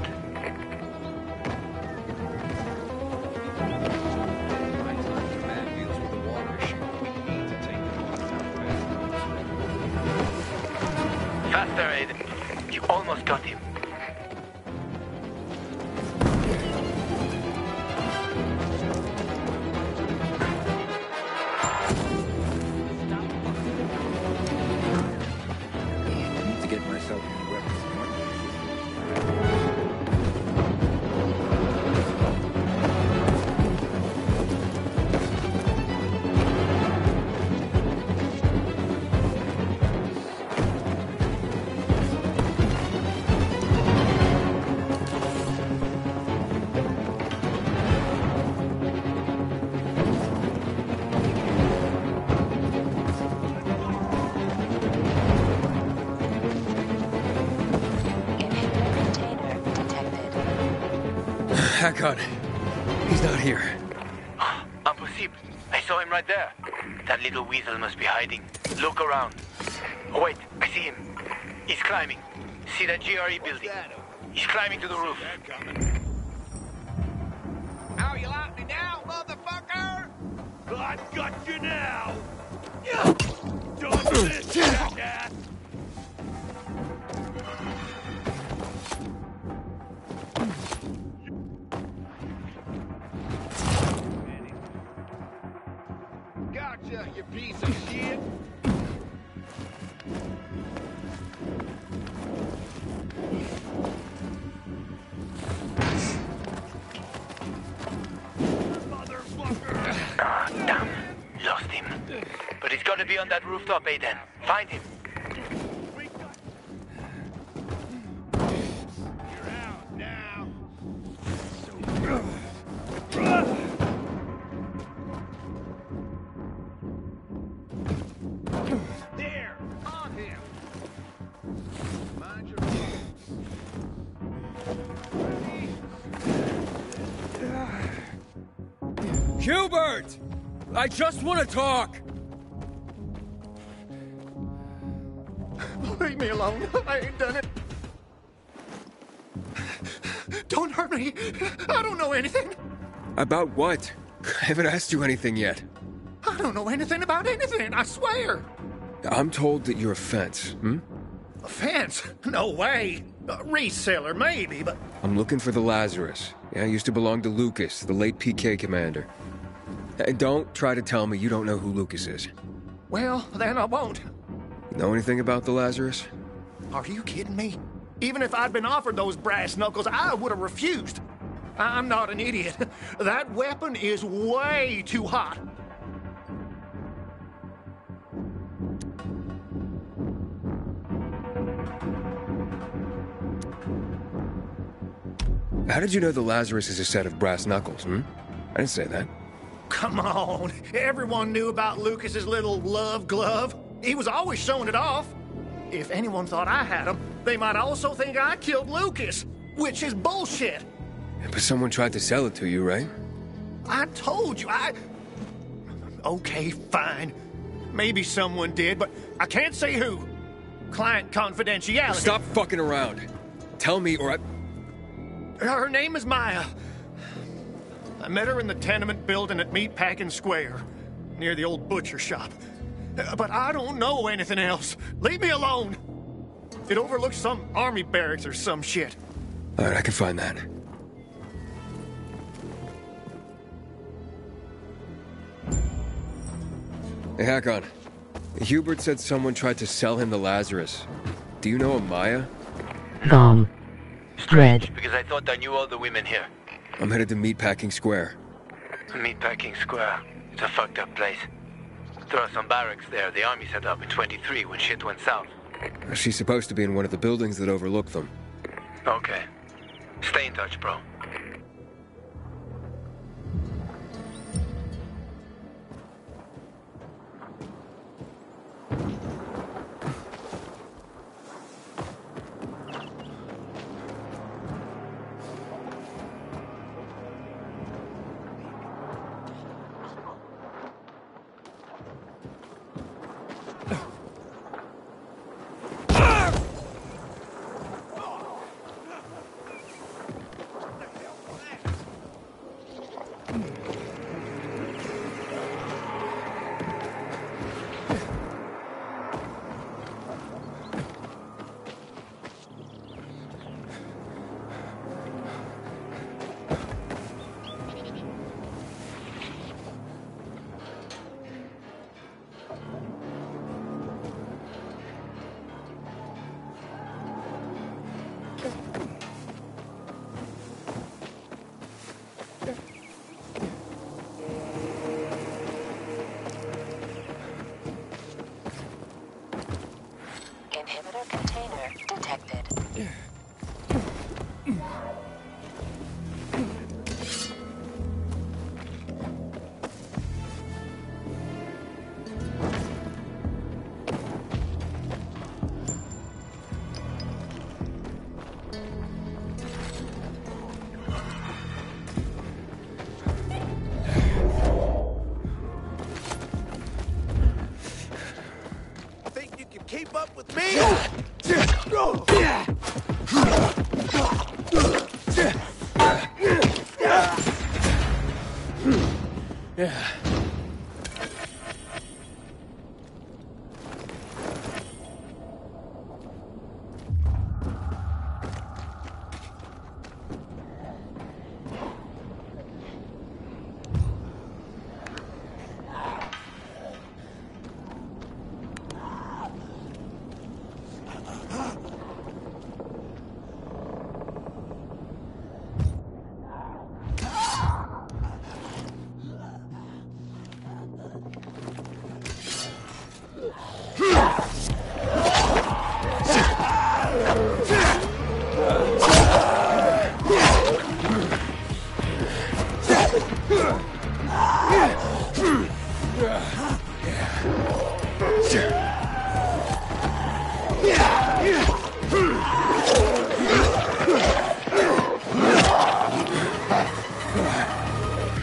I saw him right there. That little weasel must be hiding. Look around. Oh, wait. I see him. He's climbing. See that GRE building? He's climbing to the roof. How you like me now, motherfucker? I got you now. Done this, jackass. Rooftop, Aiden. Find him. Hubert! I just want to talk! Alone. I ain't done it. Don't hurt me. I don't know anything. About what? I haven't asked you anything yet. I don't know anything about anything, I swear. I'm told that you're a fence, hmm? A fence? No way. A reseller, maybe, but I'm looking for the Lazarus. Yeah, I used to belong to Lucas, the late PK commander. And don't try to tell me you don't know who Lucas is. well, then I won't. Know anything about the Lazarus? Are you kidding me? Even if I'd been offered those brass knuckles, I would have refused. I'm not an idiot. That weapon is way too hot. How did you know the Lazarus is a set of brass knuckles, hmm? I didn't say that. Come on. Everyone knew about Lucas's little love glove. He was always showing it off. If anyone thought I had him, they might also think I killed Lucas, which is bullshit. But someone tried to sell it to you, right? I told you, I. Okay, fine. Maybe someone did, but I can't say who. Client confidentiality. Stop fucking around. Tell me or I. Her name is Maya. I met her in the tenement building at Meatpacking Square, near the old butcher shop. But I don't know anything else. Leave me alone. It overlooks some army barracks or some shit. All right, I can find that. Hey, Hakon. Hubert said someone tried to sell him the Lazarus. Do you know a Maya? Nom. Dread. Because I thought I knew all the women here. I'm headed to Meatpacking Square. Meatpacking Square. It's a fucked up place. There are some barracks there the army set up in 23 when shit went south. She's supposed to be in one of the buildings that overlook them. Okay. Stay in touch, bro.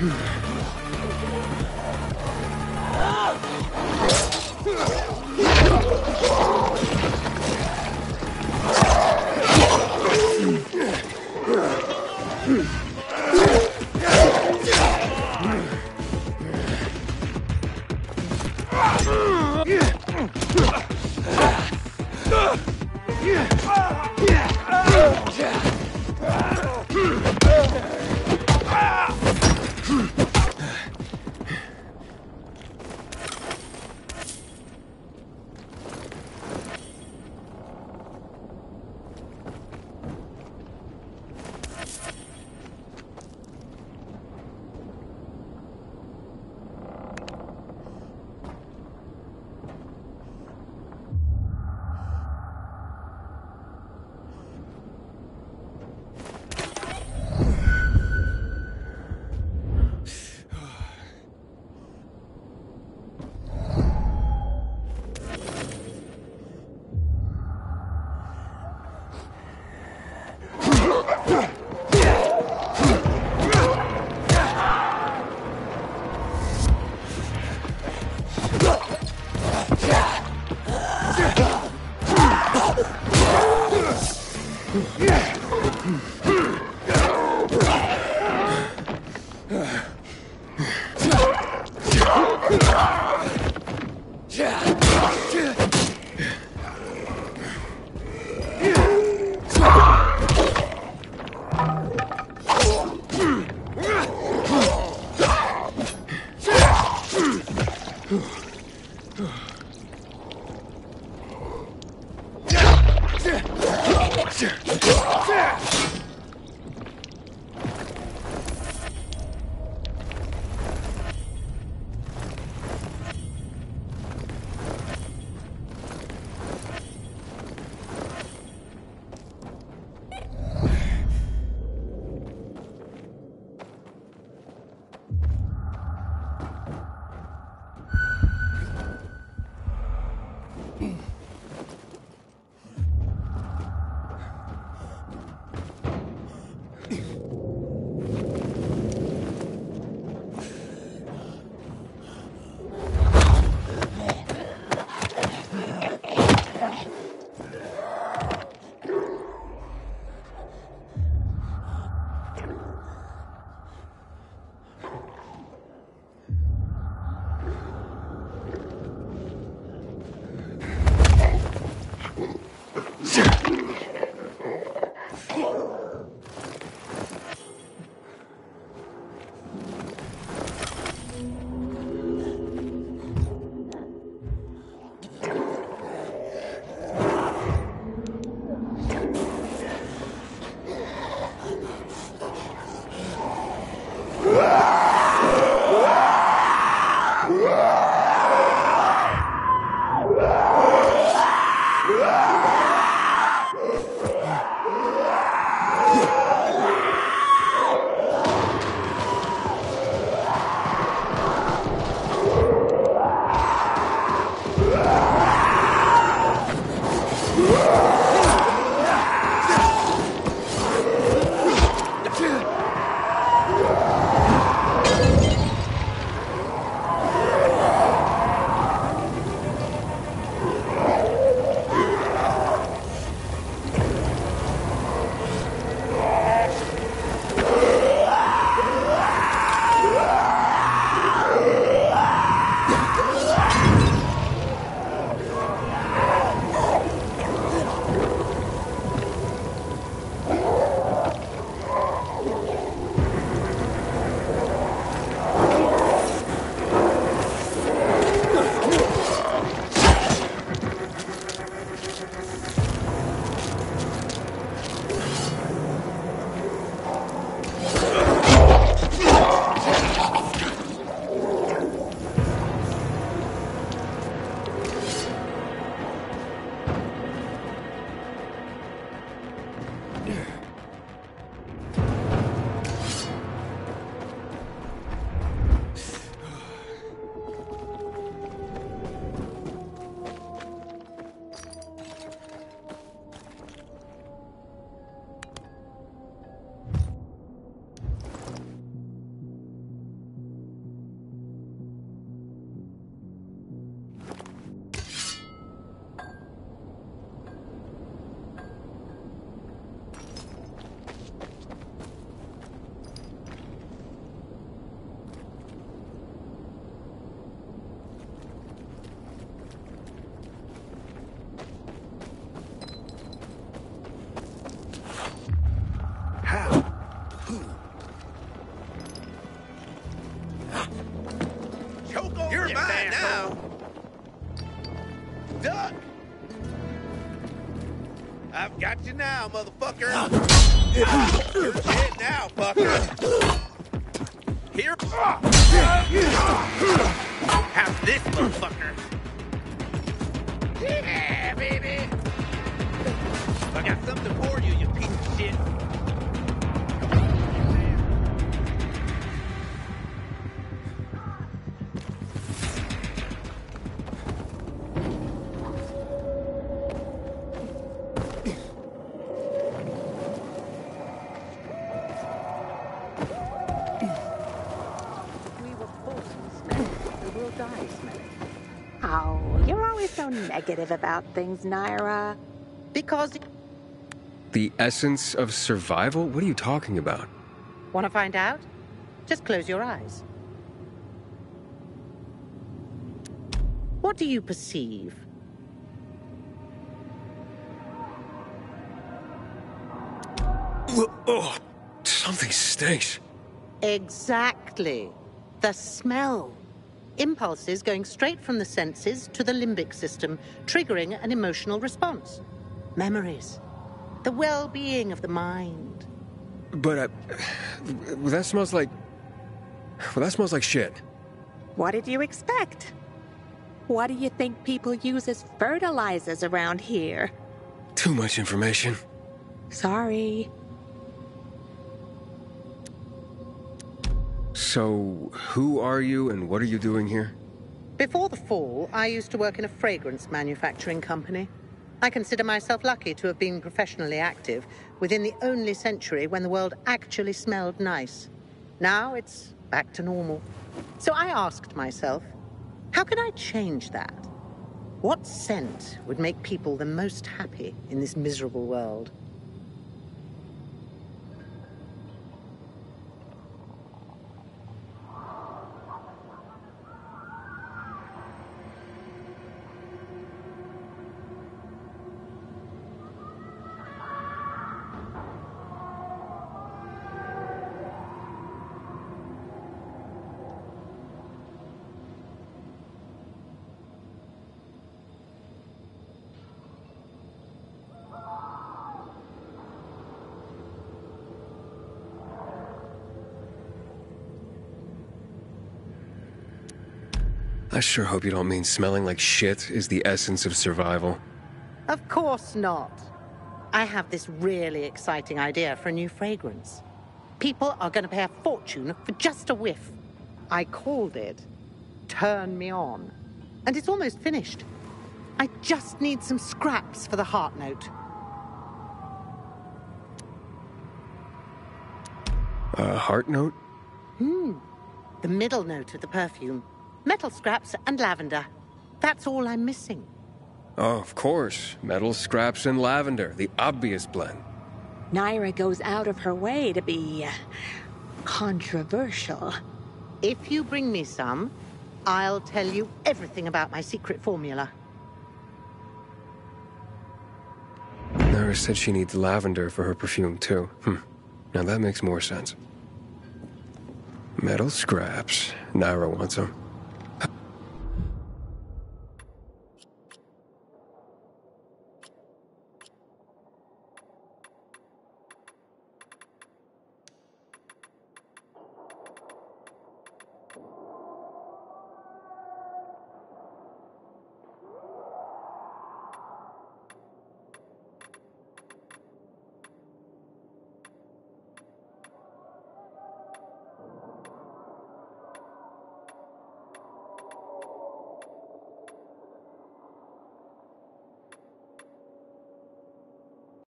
Ah! It. We will die smelling. Oh, you're always so negative about things, Naira. Because. The essence of survival? What are you talking about? Want to find out? Just close your eyes. What do you perceive? Oh, something stinks. Exactly. The smell. Impulses going straight from the senses to the limbic system, triggering an emotional response. Memories. The well being of the mind. But uh, well, that smells like. Well, that smells like shit. What did you expect? What do you think people use as fertilizers around here? Too much information. Sorry. So, who are you and what are you doing here? Before the fall, I used to work in a fragrance manufacturing company. I consider myself lucky to have been professionally active within the only century when the world actually smelled nice. Now it's back to normal. So I asked myself, how can I change that? What scent would make people the most happy in this miserable world? Sure hope you don't mean smelling like shit is the essence of survival. Of course not. I have this really exciting idea for a new fragrance. People are going to pay a fortune for just a whiff. I called it Turn Me On. And it's almost finished. I just need some scraps for the heart note. A heart note? Hmm. The middle note of the perfume. Metal scraps and lavender. That's all I'm missing. Oh, of course. Metal scraps and lavender, the obvious blend. Naira goes out of her way to be uh, controversial. If you bring me some, I'll tell you everything about my secret formula. Nara said she needs lavender for her perfume, too. Hmm. Now that makes more sense. Metal scraps. Naira wants them.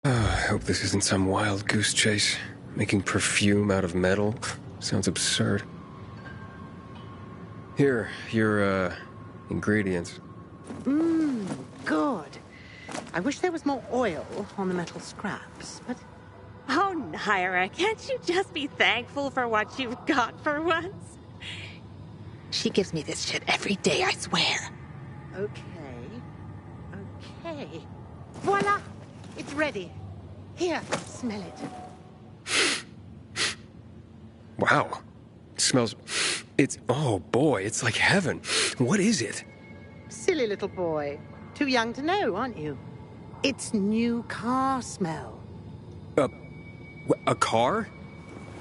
I hope this isn't some wild goose chase. Making perfume out of metal sounds absurd. Here, your, uh, ingredients. Mmm, good. I wish there was more oil on the metal scraps, but. Oh, Naira, can't you just be thankful for what you've got for once? She gives me this shit every day, I swear. Okay. Okay. Voila! It's ready. Here, smell it. Wow. It smells. It's. Oh boy, it's like heaven. What is it? Silly little boy. Too young to know, aren't you? It's new car smell. A, a car?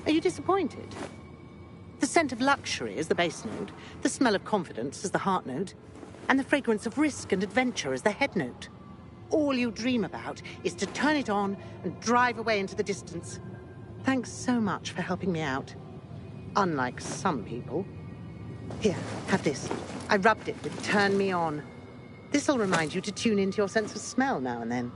Are you disappointed? The scent of luxury is the base note, the smell of confidence is the heart note, and the fragrance of risk and adventure is the head note. All you dream about is to turn it on and drive away into the distance. Thanks so much for helping me out. Unlike some people. Here, have this. I rubbed it with Turn Me On. This'll remind you to tune into your sense of smell now and then.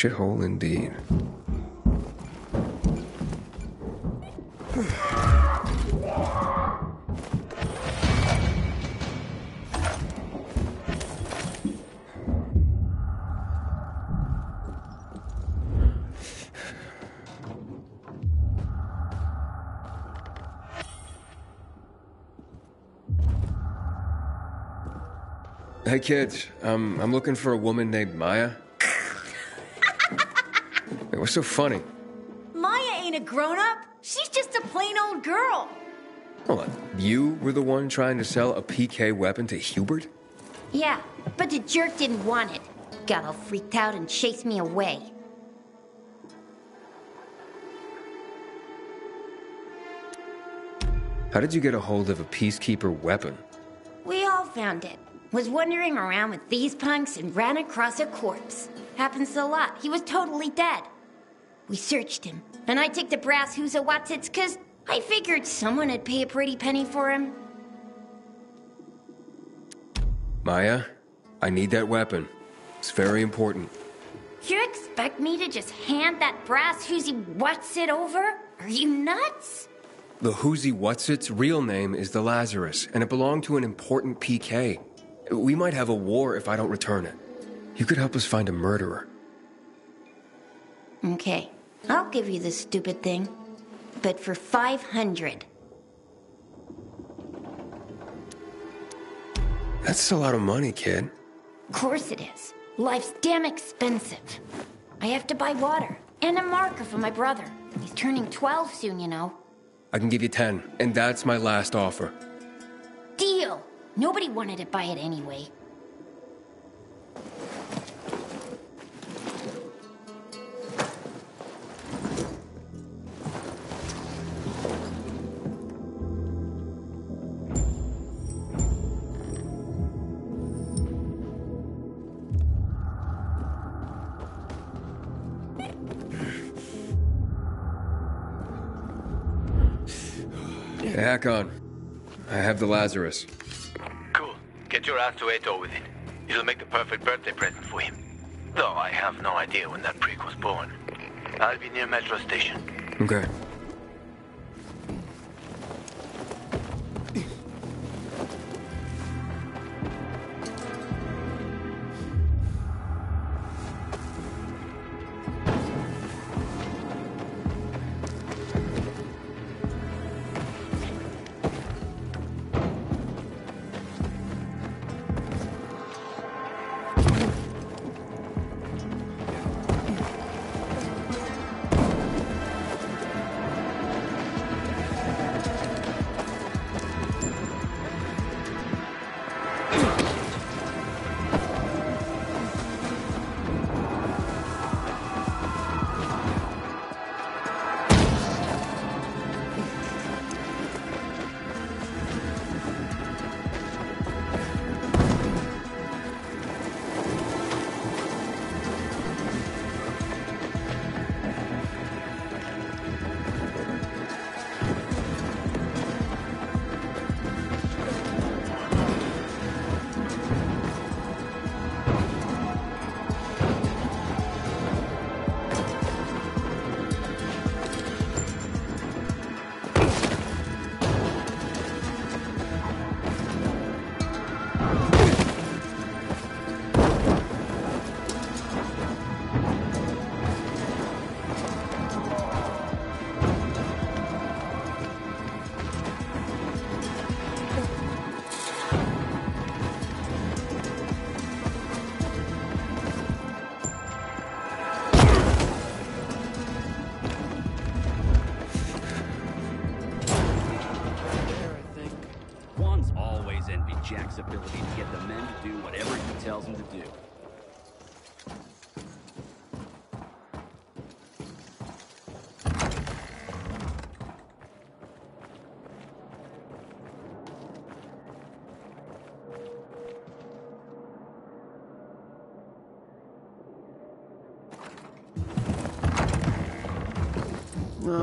Shithole indeed. Hey kids, um, I'm looking for a woman named Maya. So funny? Maya ain't a grown up. She's just a plain old girl. Hold on. You were the one trying to sell a PK weapon to Hubert? Yeah, but the jerk didn't want it. Got all freaked out and chased me away. How did you get a hold of a peacekeeper weapon? We all found it. Was wandering around with these punks and ran across a corpse. Happens a lot. He was totally dead. We searched him, and I took the brass who's a what's it's cause I figured someone would pay a pretty penny for him. Maya, I need that weapon. It's very important. You expect me to just hand that brass who's what's it over? Are you nuts? The Whoozy What's Its real name is the Lazarus, and it belonged to an important PK. We might have a war if I don't return it. You could help us find a murderer. Okay, I'll give you this stupid thing. But for 500. That's a lot of money, kid. Of course it is. Life's damn expensive. I have to buy water and a marker for my brother. He's turning 12 soon, you know. I can give you 10, and that's my last offer. Deal! Nobody wanted to buy it anyway. Hakon, I have the Lazarus. Cool. Get your ass to Aitor with it. It'll make the perfect birthday present for him. Though I have no idea when that prick was born. I'll be near Metro Station. Okay.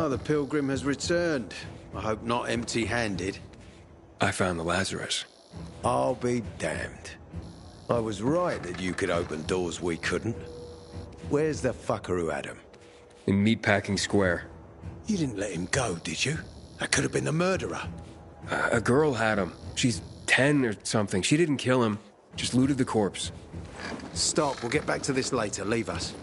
Ah, the pilgrim has returned. I hope not empty-handed. I found the Lazarus. I'll be damned. I was right that you could open doors we couldn't. Where's the fucker who had him? In Meatpacking Square. You didn't let him go, did you? That could have been the murderer. Uh, a girl had him. She's 10 or something. She didn't kill him, just looted the corpse. Stop, we'll get back to this later. Leave us.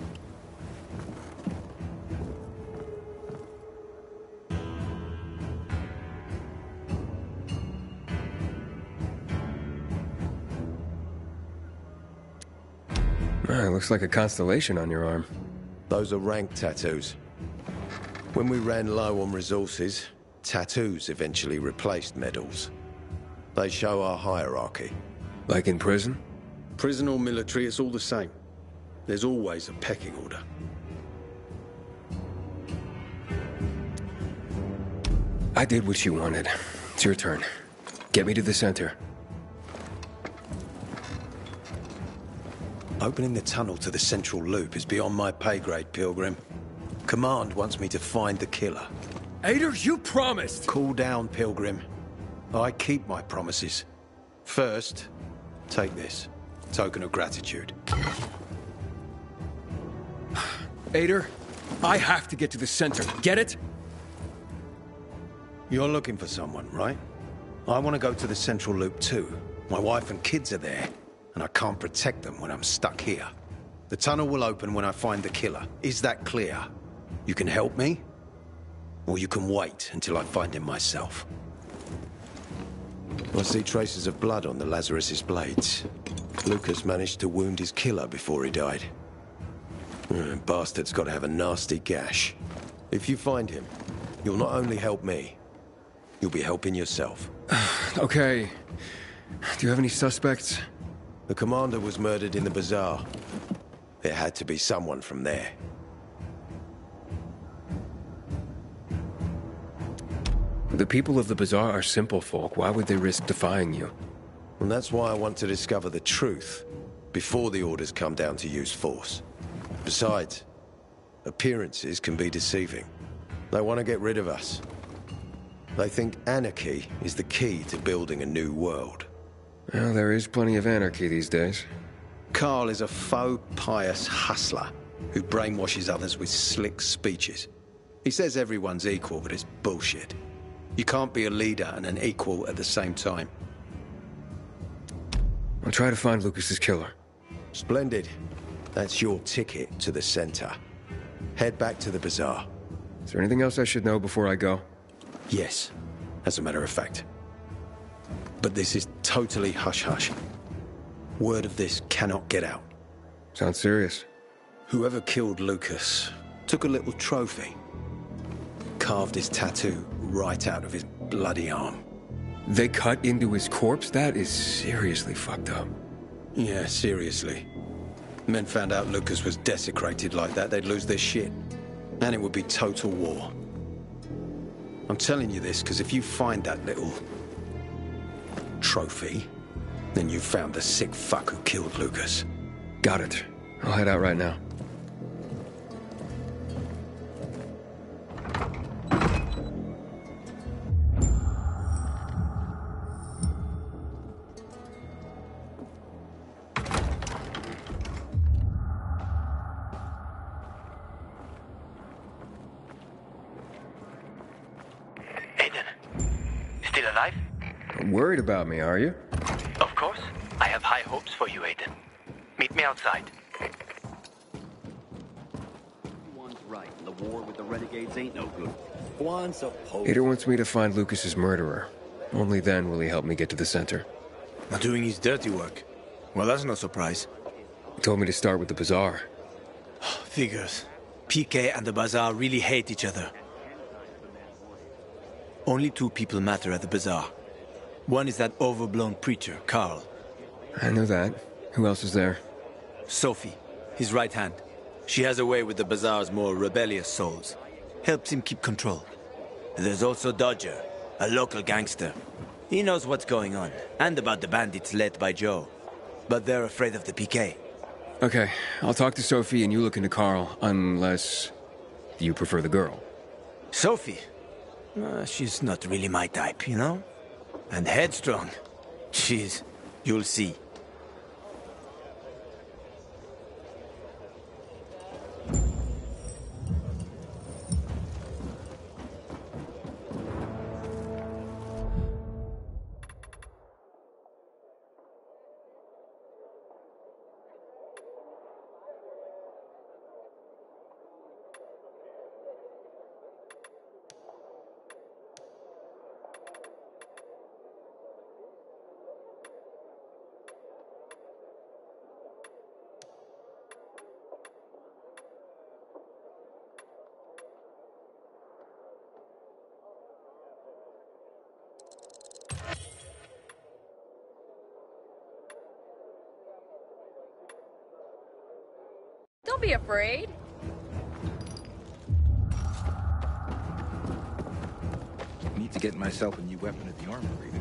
Ah, looks like a constellation on your arm. Those are rank tattoos. When we ran low on resources, tattoos eventually replaced medals. They show our hierarchy. Like in prison? Prison or military, it's all the same. There's always a pecking order. I did what you wanted. It's your turn. Get me to the center. Opening the tunnel to the central loop is beyond my pay grade, Pilgrim. Command wants me to find the killer. Aitor, you promised! Cool down, Pilgrim. I keep my promises. First, take this. Token of gratitude. Aitor, I have to get to the center. Get it? You're looking for someone, right? I want to go to the central loop too. My wife and kids are there, and I can't protect them when I'm stuck here. The tunnel will open when I find the killer. Is that clear? You can help me, or you can wait until I find him myself. I see traces of blood on the Lazarus's blades. Lucas managed to wound his killer before he died. Uh, bastard's got to have a nasty gash. If you find him, you'll not only help me, you'll be helping yourself. Okay. Do you have any suspects? The commander was murdered in the bazaar. It had to be someone from there. The people of the bazaar are simple folk. Why would they risk defying you? And that's why I want to discover the truth before the orders come down to use force. Besides, appearances can be deceiving. They want to get rid of us. They think anarchy is the key to building a new world. Well, there is plenty of anarchy these days. Carl is a faux pious hustler who brainwashes others with slick speeches. He says everyone's equal, but it's bullshit. You can't be a leader and an equal at the same time. I'll try to find Lucas's killer. Splendid. That's your ticket to the center. Head back to the bazaar. Is there anything else I should know before I go? Yes, as a matter of fact. But this is totally hush-hush. Word of this cannot get out. Sounds serious. Whoever killed Lucas took a little trophy. Carved his tattoo right out of his bloody arm. They cut into his corpse? That is seriously fucked up. Yeah, seriously. Men found out Lucas was desecrated like that, they'd lose their shit. And it would be total war. I'm telling you this because if you find that little trophy, then you've found the sick fuck who killed Lucas. Got it. I'll head out right now. Worried about me, are you? Of course. I have high hopes for you, Aiden. Meet me outside. One's right. The war with the renegades ain't no good. Juan's supposed Aitor wants me to find Lucas's murderer. Only then will he help me get to the center. Not doing his dirty work. Well, that's no surprise. He told me to start with the bazaar. Figures. PK and the Bazaar really hate each other. Only two people matter at the Bazaar. One is that overblown preacher, Carl. I know that. Who else is there? Sophie, his right hand. She has a way with the Bazaar's more rebellious souls. Helps him keep control. There's also Dodger, a local gangster. He knows what's going on, and about the bandits led by Joe. But they're afraid of the PK. Okay, I'll talk to Sophie and you look into Carl, unless you prefer the girl. Sophie? Uh, she's not really my type, you know? And headstrong. She's... you'll see. Afraid. Need to get myself a new weapon at the armory.